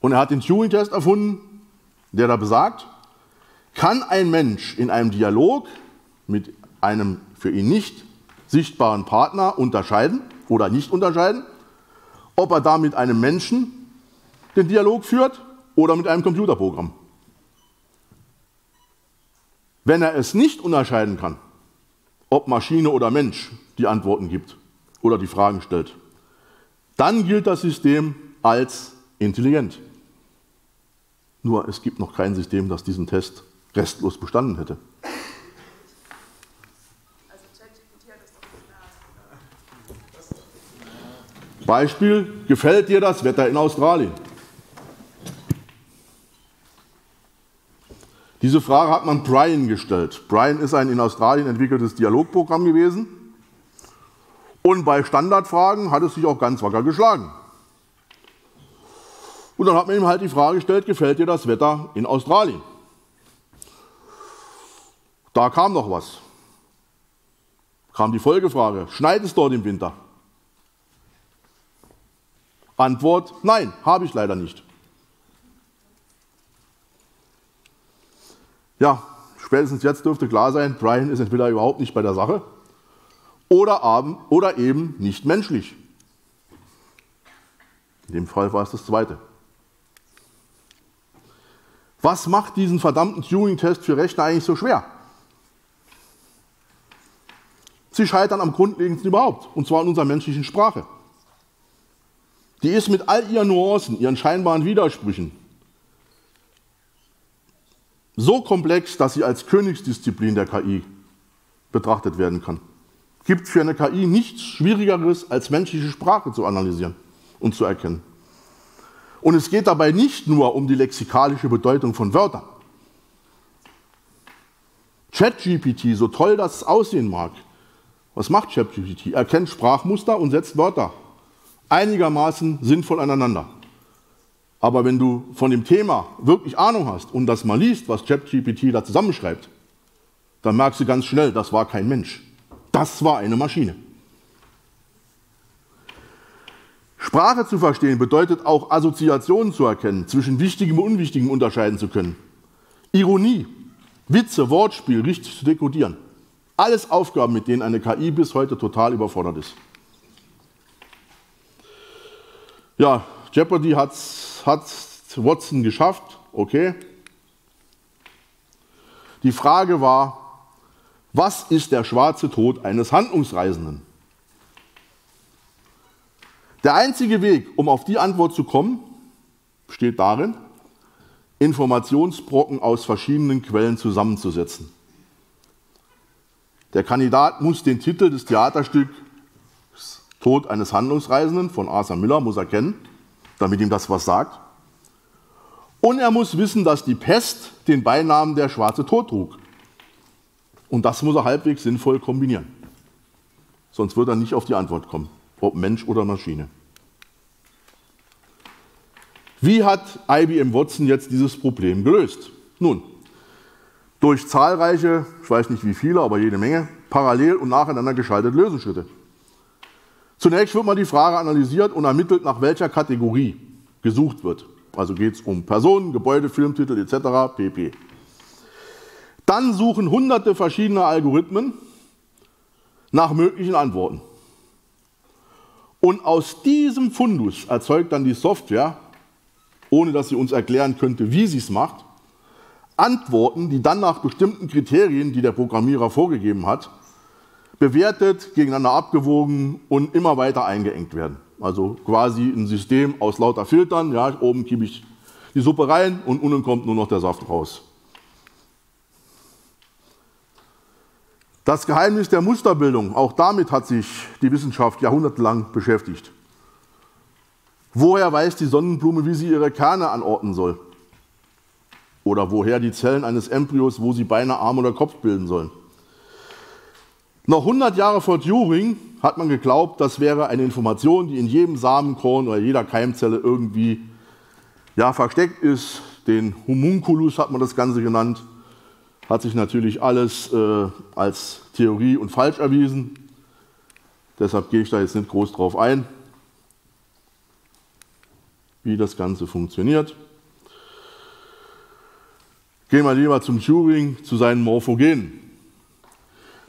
Und er hat den Turing-Test erfunden, der da besagt, kann ein Mensch in einem Dialog mit einem für ihn nicht sichtbaren Partner unterscheiden oder nicht unterscheiden, ob er da mit einem Menschen den Dialog führt oder mit einem Computerprogramm. Wenn er es nicht unterscheiden kann, ob Maschine oder Mensch die Antworten gibt oder die Fragen stellt, dann gilt das System als intelligent. Nur es gibt noch kein System, das diesen Test restlos bestanden hätte. Beispiel, gefällt dir das Wetter in Australien? Diese Frage hat man Brian gestellt. Brian ist ein in Australien entwickeltes Dialogprogramm gewesen. Und bei Standardfragen hat es sich auch ganz wacker geschlagen. Und dann hat man ihm halt die Frage gestellt, gefällt dir das Wetter in Australien? Da kam noch was. Kam die Folgefrage, schneit es dort im Winter? Antwort, nein, habe ich leider nicht. Ja, spätestens jetzt dürfte klar sein, Brian ist entweder überhaupt nicht bei der Sache oder, oder eben nicht menschlich. In dem Fall war es das Zweite. Was macht diesen verdammten Turing-Test für Rechner eigentlich so schwer? Sie scheitern am grundlegendsten überhaupt, und zwar in unserer menschlichen Sprache. Die ist mit all ihren Nuancen, ihren scheinbaren Widersprüchen so komplex, dass sie als Königsdisziplin der KI betrachtet werden kann. Gibt für eine KI nichts Schwierigeres, als menschliche Sprache zu analysieren und zu erkennen. Und es geht dabei nicht nur um die lexikalische Bedeutung von Wörtern. ChatGPT, so toll das aussehen mag, was macht ChatGPT? Erkennt Sprachmuster und setzt Wörter einigermaßen sinnvoll aneinander. Aber wenn du von dem Thema wirklich Ahnung hast und das mal liest, was ChatGPT da zusammenschreibt, dann merkst du ganz schnell, das war kein Mensch. Das war eine Maschine. Sprache zu verstehen bedeutet auch Assoziationen zu erkennen, zwischen Wichtigem und Unwichtigem unterscheiden zu können. Ironie, Witze, Wortspiel richtig zu dekodieren. Alles Aufgaben, mit denen eine KI bis heute total überfordert ist. Ja, Jeopardy hat Watson geschafft, okay. Die Frage war, was ist der schwarze Tod eines Handlungsreisenden? Der einzige Weg, um auf die Antwort zu kommen, besteht darin, Informationsbrocken aus verschiedenen Quellen zusammenzusetzen. Der Kandidat muss den Titel des Theaterstücks Tod eines Handlungsreisenden von Arthur Miller muss er damit ihm das was sagt. Und er muss wissen, dass die Pest den Beinamen der schwarze Tod trug. Und das muss er halbwegs sinnvoll kombinieren. Sonst wird er nicht auf die Antwort kommen, ob Mensch oder Maschine. Wie hat IBM Watson jetzt dieses Problem gelöst? Nun, durch zahlreiche, ich weiß nicht wie viele, aber jede Menge, parallel und nacheinander geschaltete Lösungsschritte. Zunächst wird mal die Frage analysiert und ermittelt, nach welcher Kategorie gesucht wird. Also geht es um Personen, Gebäude, Filmtitel etc. pp. Dann suchen hunderte verschiedene Algorithmen nach möglichen Antworten. Und aus diesem Fundus erzeugt dann die Software, ohne dass sie uns erklären könnte, wie sie es macht, Antworten, die dann nach bestimmten Kriterien, die der Programmierer vorgegeben hat, bewertet, gegeneinander abgewogen und immer weiter eingeengt werden. Also quasi ein System aus lauter Filtern. Ja, oben kippe ich die Suppe rein und unten kommt nur noch der Saft raus. Das Geheimnis der Musterbildung, auch damit hat sich die Wissenschaft jahrhundertelang beschäftigt. Woher weiß die Sonnenblume, wie sie ihre Kerne anordnen soll? Oder woher die Zellen eines Embryos, wo sie Beine, Arm oder Kopf bilden sollen? Noch 100 Jahre vor Turing hat man geglaubt, das wäre eine Information, die in jedem Samenkorn oder jeder Keimzelle irgendwie ja, versteckt ist. Den Homunculus hat man das Ganze genannt hat sich natürlich alles äh, als Theorie und falsch erwiesen. Deshalb gehe ich da jetzt nicht groß drauf ein, wie das Ganze funktioniert. Gehen wir lieber zum Turing, zu seinen Morphogenen.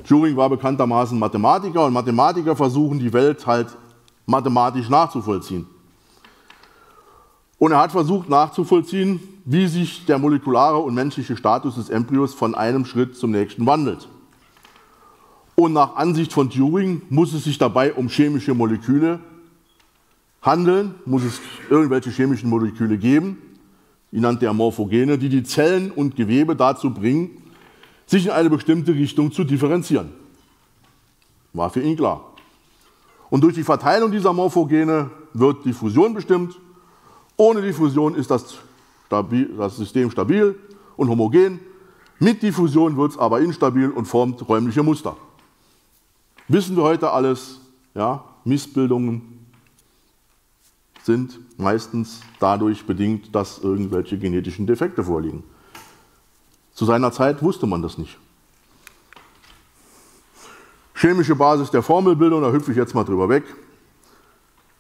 Turing war bekanntermaßen Mathematiker und Mathematiker versuchen die Welt halt mathematisch nachzuvollziehen. Und er hat versucht nachzuvollziehen, wie sich der molekulare und menschliche Status des Embryos von einem Schritt zum nächsten wandelt. Und nach Ansicht von Turing muss es sich dabei um chemische Moleküle handeln, muss es irgendwelche chemischen Moleküle geben, die nannte er Morphogene, die die Zellen und Gewebe dazu bringen, sich in eine bestimmte Richtung zu differenzieren. War für ihn klar. Und durch die Verteilung dieser Morphogene wird die Fusion bestimmt ohne Diffusion ist das, stabil, das System stabil und homogen. Mit Diffusion wird es aber instabil und formt räumliche Muster. Wissen wir heute alles, ja, Missbildungen sind meistens dadurch bedingt, dass irgendwelche genetischen Defekte vorliegen. Zu seiner Zeit wusste man das nicht. Chemische Basis der Formelbildung, da hüpfe ich jetzt mal drüber weg.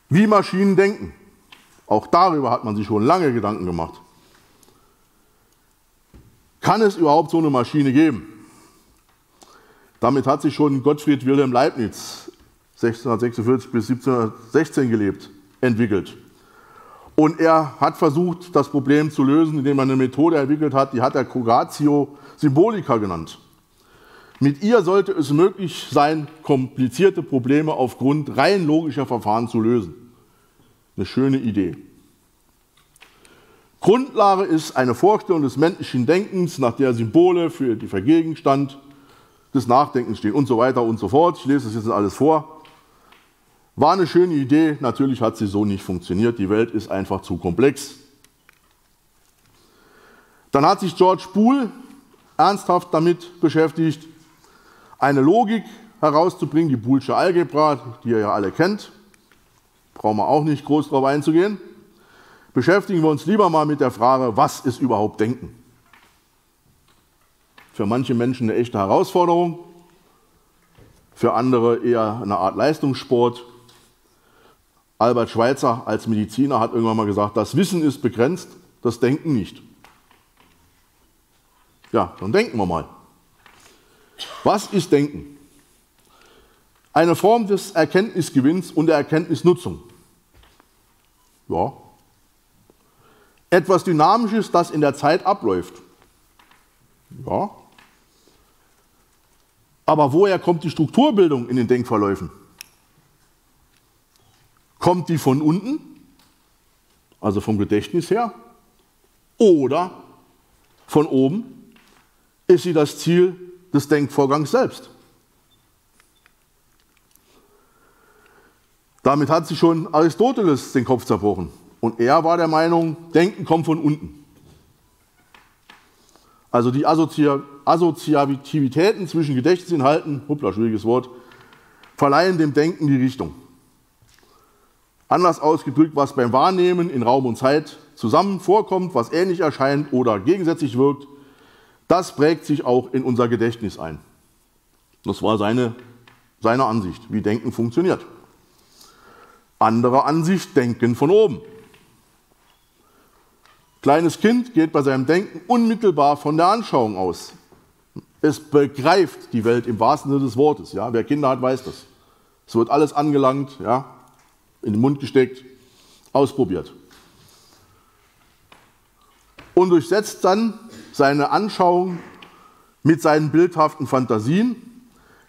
Wie Maschinen denken. Auch darüber hat man sich schon lange Gedanken gemacht. Kann es überhaupt so eine Maschine geben? Damit hat sich schon Gottfried Wilhelm Leibniz 1646 bis 1716 gelebt, entwickelt. Und er hat versucht, das Problem zu lösen, indem er eine Methode entwickelt hat, die hat er Cogatio Symbolica genannt. Mit ihr sollte es möglich sein, komplizierte Probleme aufgrund rein logischer Verfahren zu lösen. Eine schöne Idee. Grundlage ist eine Vorstellung des menschlichen Denkens, nach der Symbole für die Vergegenstand des Nachdenkens stehen und so weiter und so fort. Ich lese das jetzt alles vor. War eine schöne Idee, natürlich hat sie so nicht funktioniert. Die Welt ist einfach zu komplex. Dann hat sich George Boole ernsthaft damit beschäftigt, eine Logik herauszubringen, die Boolsche Algebra, die ihr ja alle kennt brauchen wir auch nicht groß darauf einzugehen. Beschäftigen wir uns lieber mal mit der Frage, was ist überhaupt Denken? Für manche Menschen eine echte Herausforderung, für andere eher eine Art Leistungssport. Albert Schweitzer als Mediziner hat irgendwann mal gesagt, das Wissen ist begrenzt, das Denken nicht. Ja, dann denken wir mal. Was ist Denken? Eine Form des Erkenntnisgewinns und der Erkenntnisnutzung. Ja. Etwas Dynamisches, das in der Zeit abläuft. Ja. Aber woher kommt die Strukturbildung in den Denkverläufen? Kommt die von unten, also vom Gedächtnis her, oder von oben? Ist sie das Ziel des Denkvorgangs selbst? Damit hat sich schon Aristoteles den Kopf zerbrochen. Und er war der Meinung, Denken kommt von unten. Also die Assoziativitäten zwischen Gedächtnisinhalten, hoppla, schwieriges Wort, verleihen dem Denken die Richtung. Anders ausgedrückt, was beim Wahrnehmen in Raum und Zeit zusammen vorkommt, was ähnlich erscheint oder gegensätzlich wirkt, das prägt sich auch in unser Gedächtnis ein. Das war seine, seine Ansicht, wie Denken funktioniert. Andere Ansicht, Denken von oben. Kleines Kind geht bei seinem Denken unmittelbar von der Anschauung aus. Es begreift die Welt im wahrsten Sinne des Wortes. Ja? Wer Kinder hat, weiß das. Es wird alles angelangt, ja? in den Mund gesteckt, ausprobiert. Und durchsetzt dann seine Anschauung mit seinen bildhaften Fantasien,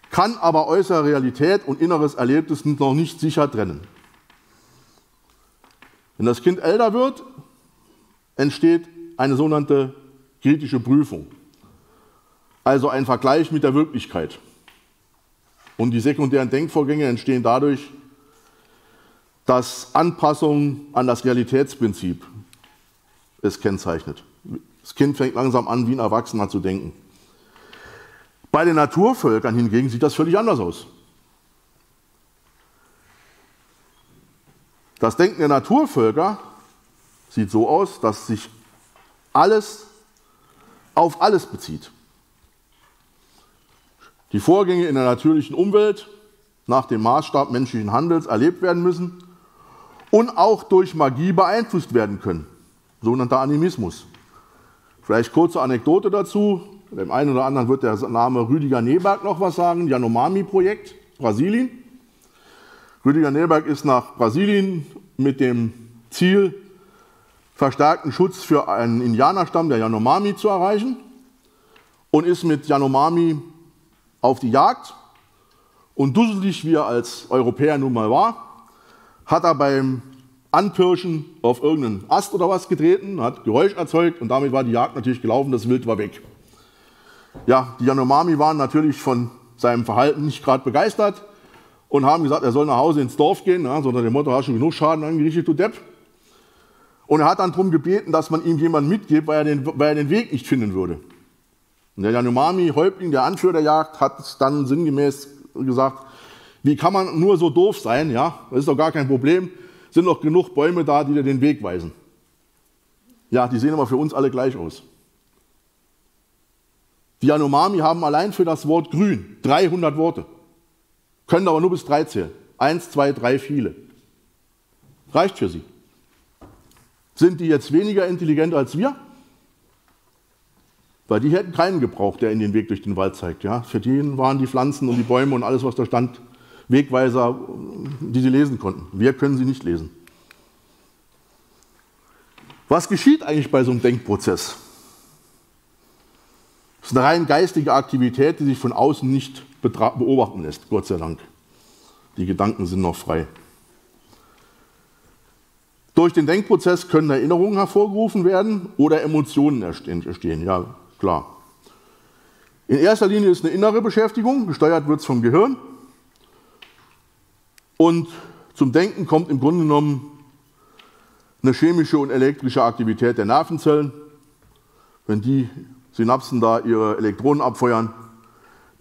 kann aber äußere Realität und inneres Erlebtes noch nicht sicher trennen. Wenn das Kind älter wird, entsteht eine sogenannte kritische Prüfung, also ein Vergleich mit der Wirklichkeit. Und die sekundären Denkvorgänge entstehen dadurch, dass Anpassung an das Realitätsprinzip es kennzeichnet. Das Kind fängt langsam an, wie ein Erwachsener zu denken. Bei den Naturvölkern hingegen sieht das völlig anders aus. Das Denken der Naturvölker sieht so aus, dass sich alles auf alles bezieht. Die Vorgänge in der natürlichen Umwelt nach dem Maßstab menschlichen Handels erlebt werden müssen und auch durch Magie beeinflusst werden können, sogenannter Animismus. Vielleicht kurze Anekdote dazu. Dem einen oder anderen wird der Name Rüdiger Neberg noch was sagen, Yanomami-Projekt, Brasilien. Rüdiger Neberg ist nach Brasilien mit dem Ziel, verstärkten Schutz für einen Indianerstamm, der Yanomami, zu erreichen und ist mit Yanomami auf die Jagd. Und dusselig, wie er als Europäer nun mal war, hat er beim Anpirschen auf irgendeinen Ast oder was getreten, hat Geräusch erzeugt und damit war die Jagd natürlich gelaufen, das Wild war weg. Ja, die Yanomami waren natürlich von seinem Verhalten nicht gerade begeistert und haben gesagt, er soll nach Hause ins Dorf gehen, ja, sondern dem Motto, hast du genug Schaden angerichtet, du Depp. Und er hat dann darum gebeten, dass man ihm jemanden mitgibt, weil er, den, weil er den Weg nicht finden würde. Und der Yanomami, Häuptling, der Anführer der Jagd, hat dann sinngemäß gesagt, wie kann man nur so doof sein? Ja, das ist doch gar kein Problem. Sind doch genug Bäume da, die dir den Weg weisen. Ja, die sehen aber für uns alle gleich aus. Die Yanomami haben allein für das Wort grün 300 Worte, können aber nur bis drei zählen. Eins, zwei, drei, viele. Reicht für sie. Sind die jetzt weniger intelligent als wir? Weil die hätten keinen gebraucht, der ihnen den Weg durch den Wald zeigt. Ja? Für die waren die Pflanzen und die Bäume und alles, was da stand, Wegweiser, die sie lesen konnten. Wir können sie nicht lesen. Was geschieht eigentlich bei so einem Denkprozess? Das ist eine rein geistige Aktivität, die sich von außen nicht beobachten lässt, Gott sei Dank. Die Gedanken sind noch frei. Durch den Denkprozess können Erinnerungen hervorgerufen werden oder Emotionen entstehen. Ja, klar. In erster Linie ist eine innere Beschäftigung, gesteuert wird es vom Gehirn. Und zum Denken kommt im Grunde genommen eine chemische und elektrische Aktivität der Nervenzellen. Wenn die Synapsen da ihre Elektronen abfeuern,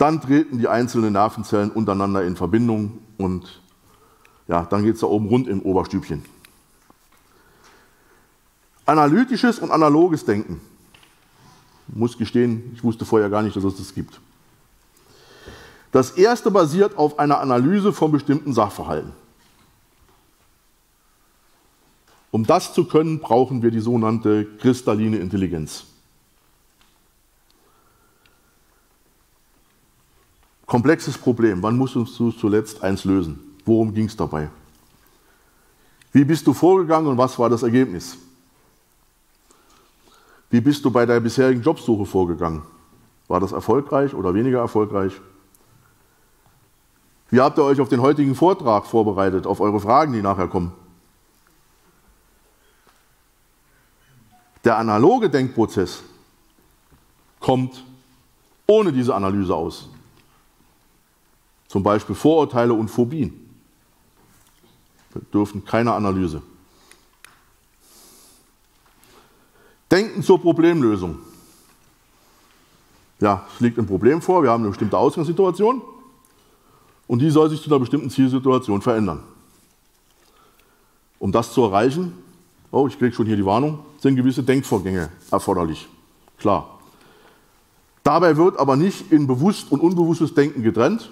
dann treten die einzelnen Nervenzellen untereinander in Verbindung und ja, dann geht es da oben rund im Oberstübchen. Analytisches und analoges Denken. Ich muss gestehen, ich wusste vorher gar nicht, dass es das gibt. Das erste basiert auf einer Analyse von bestimmten Sachverhalten. Um das zu können, brauchen wir die sogenannte kristalline Intelligenz. Komplexes Problem. Wann musst du zuletzt eins lösen? Worum ging es dabei? Wie bist du vorgegangen und was war das Ergebnis? Wie bist du bei deiner bisherigen Jobsuche vorgegangen? War das erfolgreich oder weniger erfolgreich? Wie habt ihr euch auf den heutigen Vortrag vorbereitet, auf eure Fragen, die nachher kommen? Der analoge Denkprozess kommt ohne diese Analyse aus. Zum Beispiel Vorurteile und Phobien Wir dürfen keine Analyse. Denken zur Problemlösung. Ja, es liegt ein Problem vor, wir haben eine bestimmte Ausgangssituation und die soll sich zu einer bestimmten Zielsituation verändern. Um das zu erreichen, oh, ich kriege schon hier die Warnung, sind gewisse Denkvorgänge erforderlich. Klar. Dabei wird aber nicht in bewusst und unbewusstes Denken getrennt,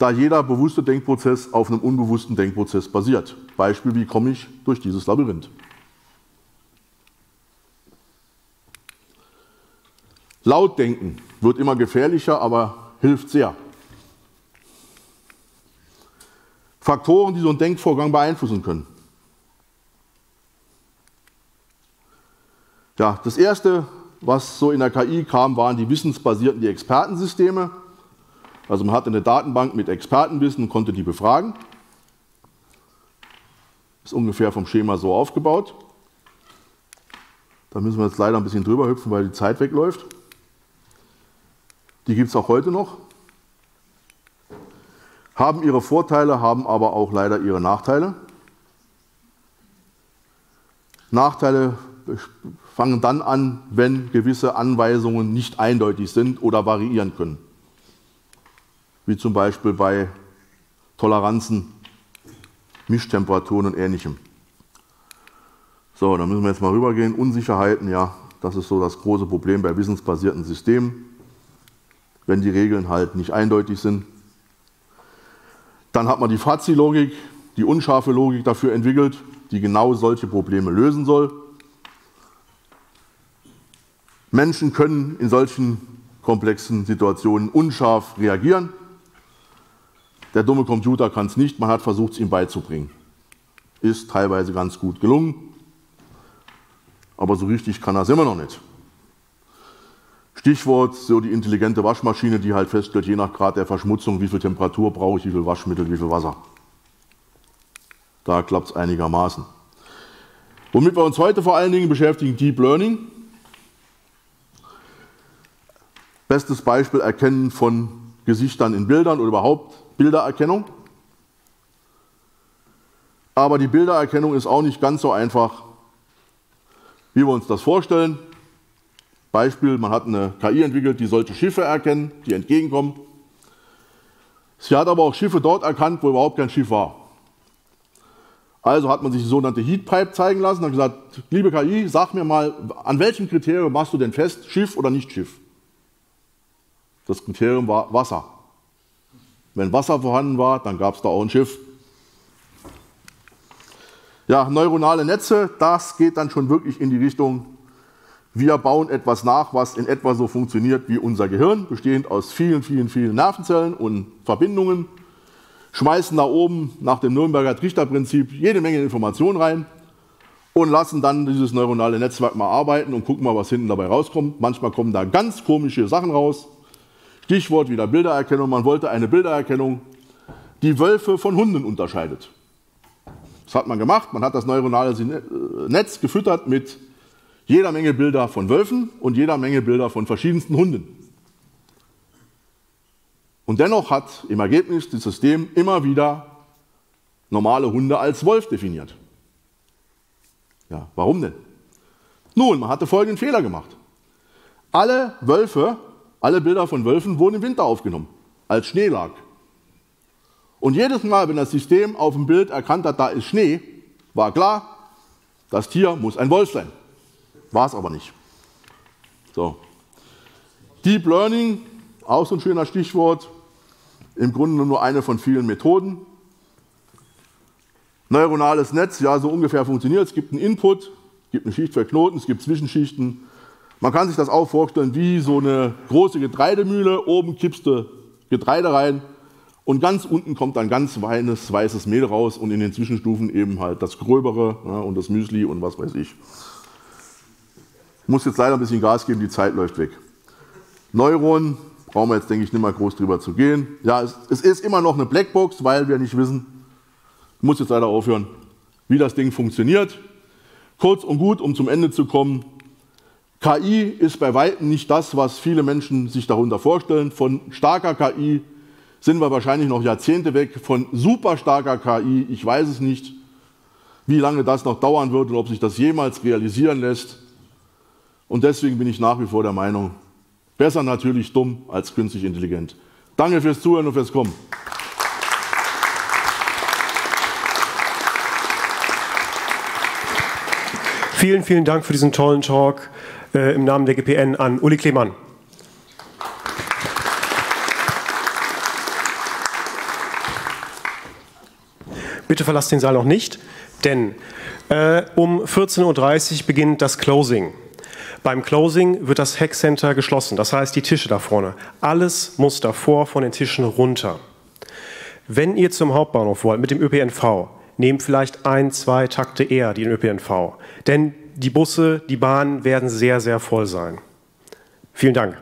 da jeder bewusste Denkprozess auf einem unbewussten Denkprozess basiert. Beispiel, wie komme ich durch dieses Labyrinth? Laut denken wird immer gefährlicher, aber hilft sehr. Faktoren, die so einen Denkvorgang beeinflussen können. Ja, das erste, was so in der KI kam, waren die wissensbasierten, die Expertensysteme. Also man hatte eine Datenbank mit Expertenwissen und konnte die befragen. Ist ungefähr vom Schema so aufgebaut. Da müssen wir jetzt leider ein bisschen drüber hüpfen, weil die Zeit wegläuft. Die gibt es auch heute noch. Haben ihre Vorteile, haben aber auch leider ihre Nachteile. Nachteile fangen dann an, wenn gewisse Anweisungen nicht eindeutig sind oder variieren können. Wie zum Beispiel bei Toleranzen, Mischtemperaturen und ähnlichem. So, dann müssen wir jetzt mal rübergehen. Unsicherheiten, ja, das ist so das große Problem bei wissensbasierten Systemen wenn die Regeln halt nicht eindeutig sind. Dann hat man die Fuzzy-Logik, die unscharfe Logik dafür entwickelt, die genau solche Probleme lösen soll. Menschen können in solchen komplexen Situationen unscharf reagieren. Der dumme Computer kann es nicht, man hat versucht, es ihm beizubringen. Ist teilweise ganz gut gelungen, aber so richtig kann er es immer noch nicht. Stichwort so die intelligente Waschmaschine, die halt feststellt, je nach Grad der Verschmutzung, wie viel Temperatur brauche ich, wie viel Waschmittel, wie viel Wasser. Da klappt es einigermaßen. Womit wir uns heute vor allen Dingen beschäftigen, Deep Learning. Bestes Beispiel Erkennen von Gesichtern in Bildern oder überhaupt Bildererkennung. Aber die Bildererkennung ist auch nicht ganz so einfach, wie wir uns das vorstellen. Beispiel, man hat eine KI entwickelt, die sollte Schiffe erkennen, die entgegenkommen. Sie hat aber auch Schiffe dort erkannt, wo überhaupt kein Schiff war. Also hat man sich die sogenannte Heatpipe zeigen lassen und gesagt, liebe KI, sag mir mal, an welchem Kriterium machst du denn fest, Schiff oder nicht Schiff? Das Kriterium war Wasser. Wenn Wasser vorhanden war, dann gab es da auch ein Schiff. Ja, neuronale Netze, das geht dann schon wirklich in die Richtung wir bauen etwas nach, was in etwa so funktioniert wie unser Gehirn, bestehend aus vielen, vielen, vielen Nervenzellen und Verbindungen, schmeißen da oben nach dem Nürnberger Trichterprinzip jede Menge Informationen rein und lassen dann dieses neuronale Netzwerk mal arbeiten und gucken mal, was hinten dabei rauskommt. Manchmal kommen da ganz komische Sachen raus. Stichwort wieder Bildererkennung. Man wollte eine Bildererkennung, die Wölfe von Hunden unterscheidet. Das hat man gemacht. Man hat das neuronale Netz gefüttert mit jeder Menge Bilder von Wölfen und jeder Menge Bilder von verschiedensten Hunden. Und dennoch hat im Ergebnis das System immer wieder normale Hunde als Wolf definiert. Ja, warum denn? Nun, man hatte folgenden Fehler gemacht. Alle Wölfe, alle Bilder von Wölfen wurden im Winter aufgenommen, als Schnee lag. Und jedes Mal, wenn das System auf dem Bild erkannt hat, da ist Schnee, war klar, das Tier muss ein Wolf sein. War es aber nicht. So. Deep Learning, auch so ein schöner Stichwort, im Grunde nur eine von vielen Methoden. Neuronales Netz, ja, so ungefähr funktioniert. Es gibt einen Input, es gibt eine Schicht für Knoten, es gibt Zwischenschichten. Man kann sich das auch vorstellen wie so eine große Getreidemühle. Oben kippst du Getreide rein und ganz unten kommt dann ganz feines weißes Mehl raus und in den Zwischenstufen eben halt das Gröbere ja, und das Müsli und was weiß ich muss jetzt leider ein bisschen Gas geben, die Zeit läuft weg. Neuronen, brauchen wir jetzt, denke ich, nicht mal groß drüber zu gehen. Ja, es, es ist immer noch eine Blackbox, weil wir nicht wissen, ich muss jetzt leider aufhören, wie das Ding funktioniert. Kurz und gut, um zum Ende zu kommen. KI ist bei Weitem nicht das, was viele Menschen sich darunter vorstellen. Von starker KI sind wir wahrscheinlich noch Jahrzehnte weg. Von super starker KI, ich weiß es nicht, wie lange das noch dauern wird und ob sich das jemals realisieren lässt. Und deswegen bin ich nach wie vor der Meinung, Besser natürlich dumm als künstlich intelligent. Danke fürs Zuhören und fürs Kommen. Vielen, vielen Dank für diesen tollen Talk äh, im Namen der GPN an Uli Klemann. Bitte verlasst den Saal noch nicht, denn äh, um 14.30 Uhr beginnt das Closing. Beim Closing wird das Hackcenter geschlossen, das heißt die Tische da vorne. Alles muss davor von den Tischen runter. Wenn ihr zum Hauptbahnhof wollt mit dem ÖPNV, nehmt vielleicht ein, zwei Takte eher den ÖPNV. Denn die Busse, die Bahnen werden sehr, sehr voll sein. Vielen Dank.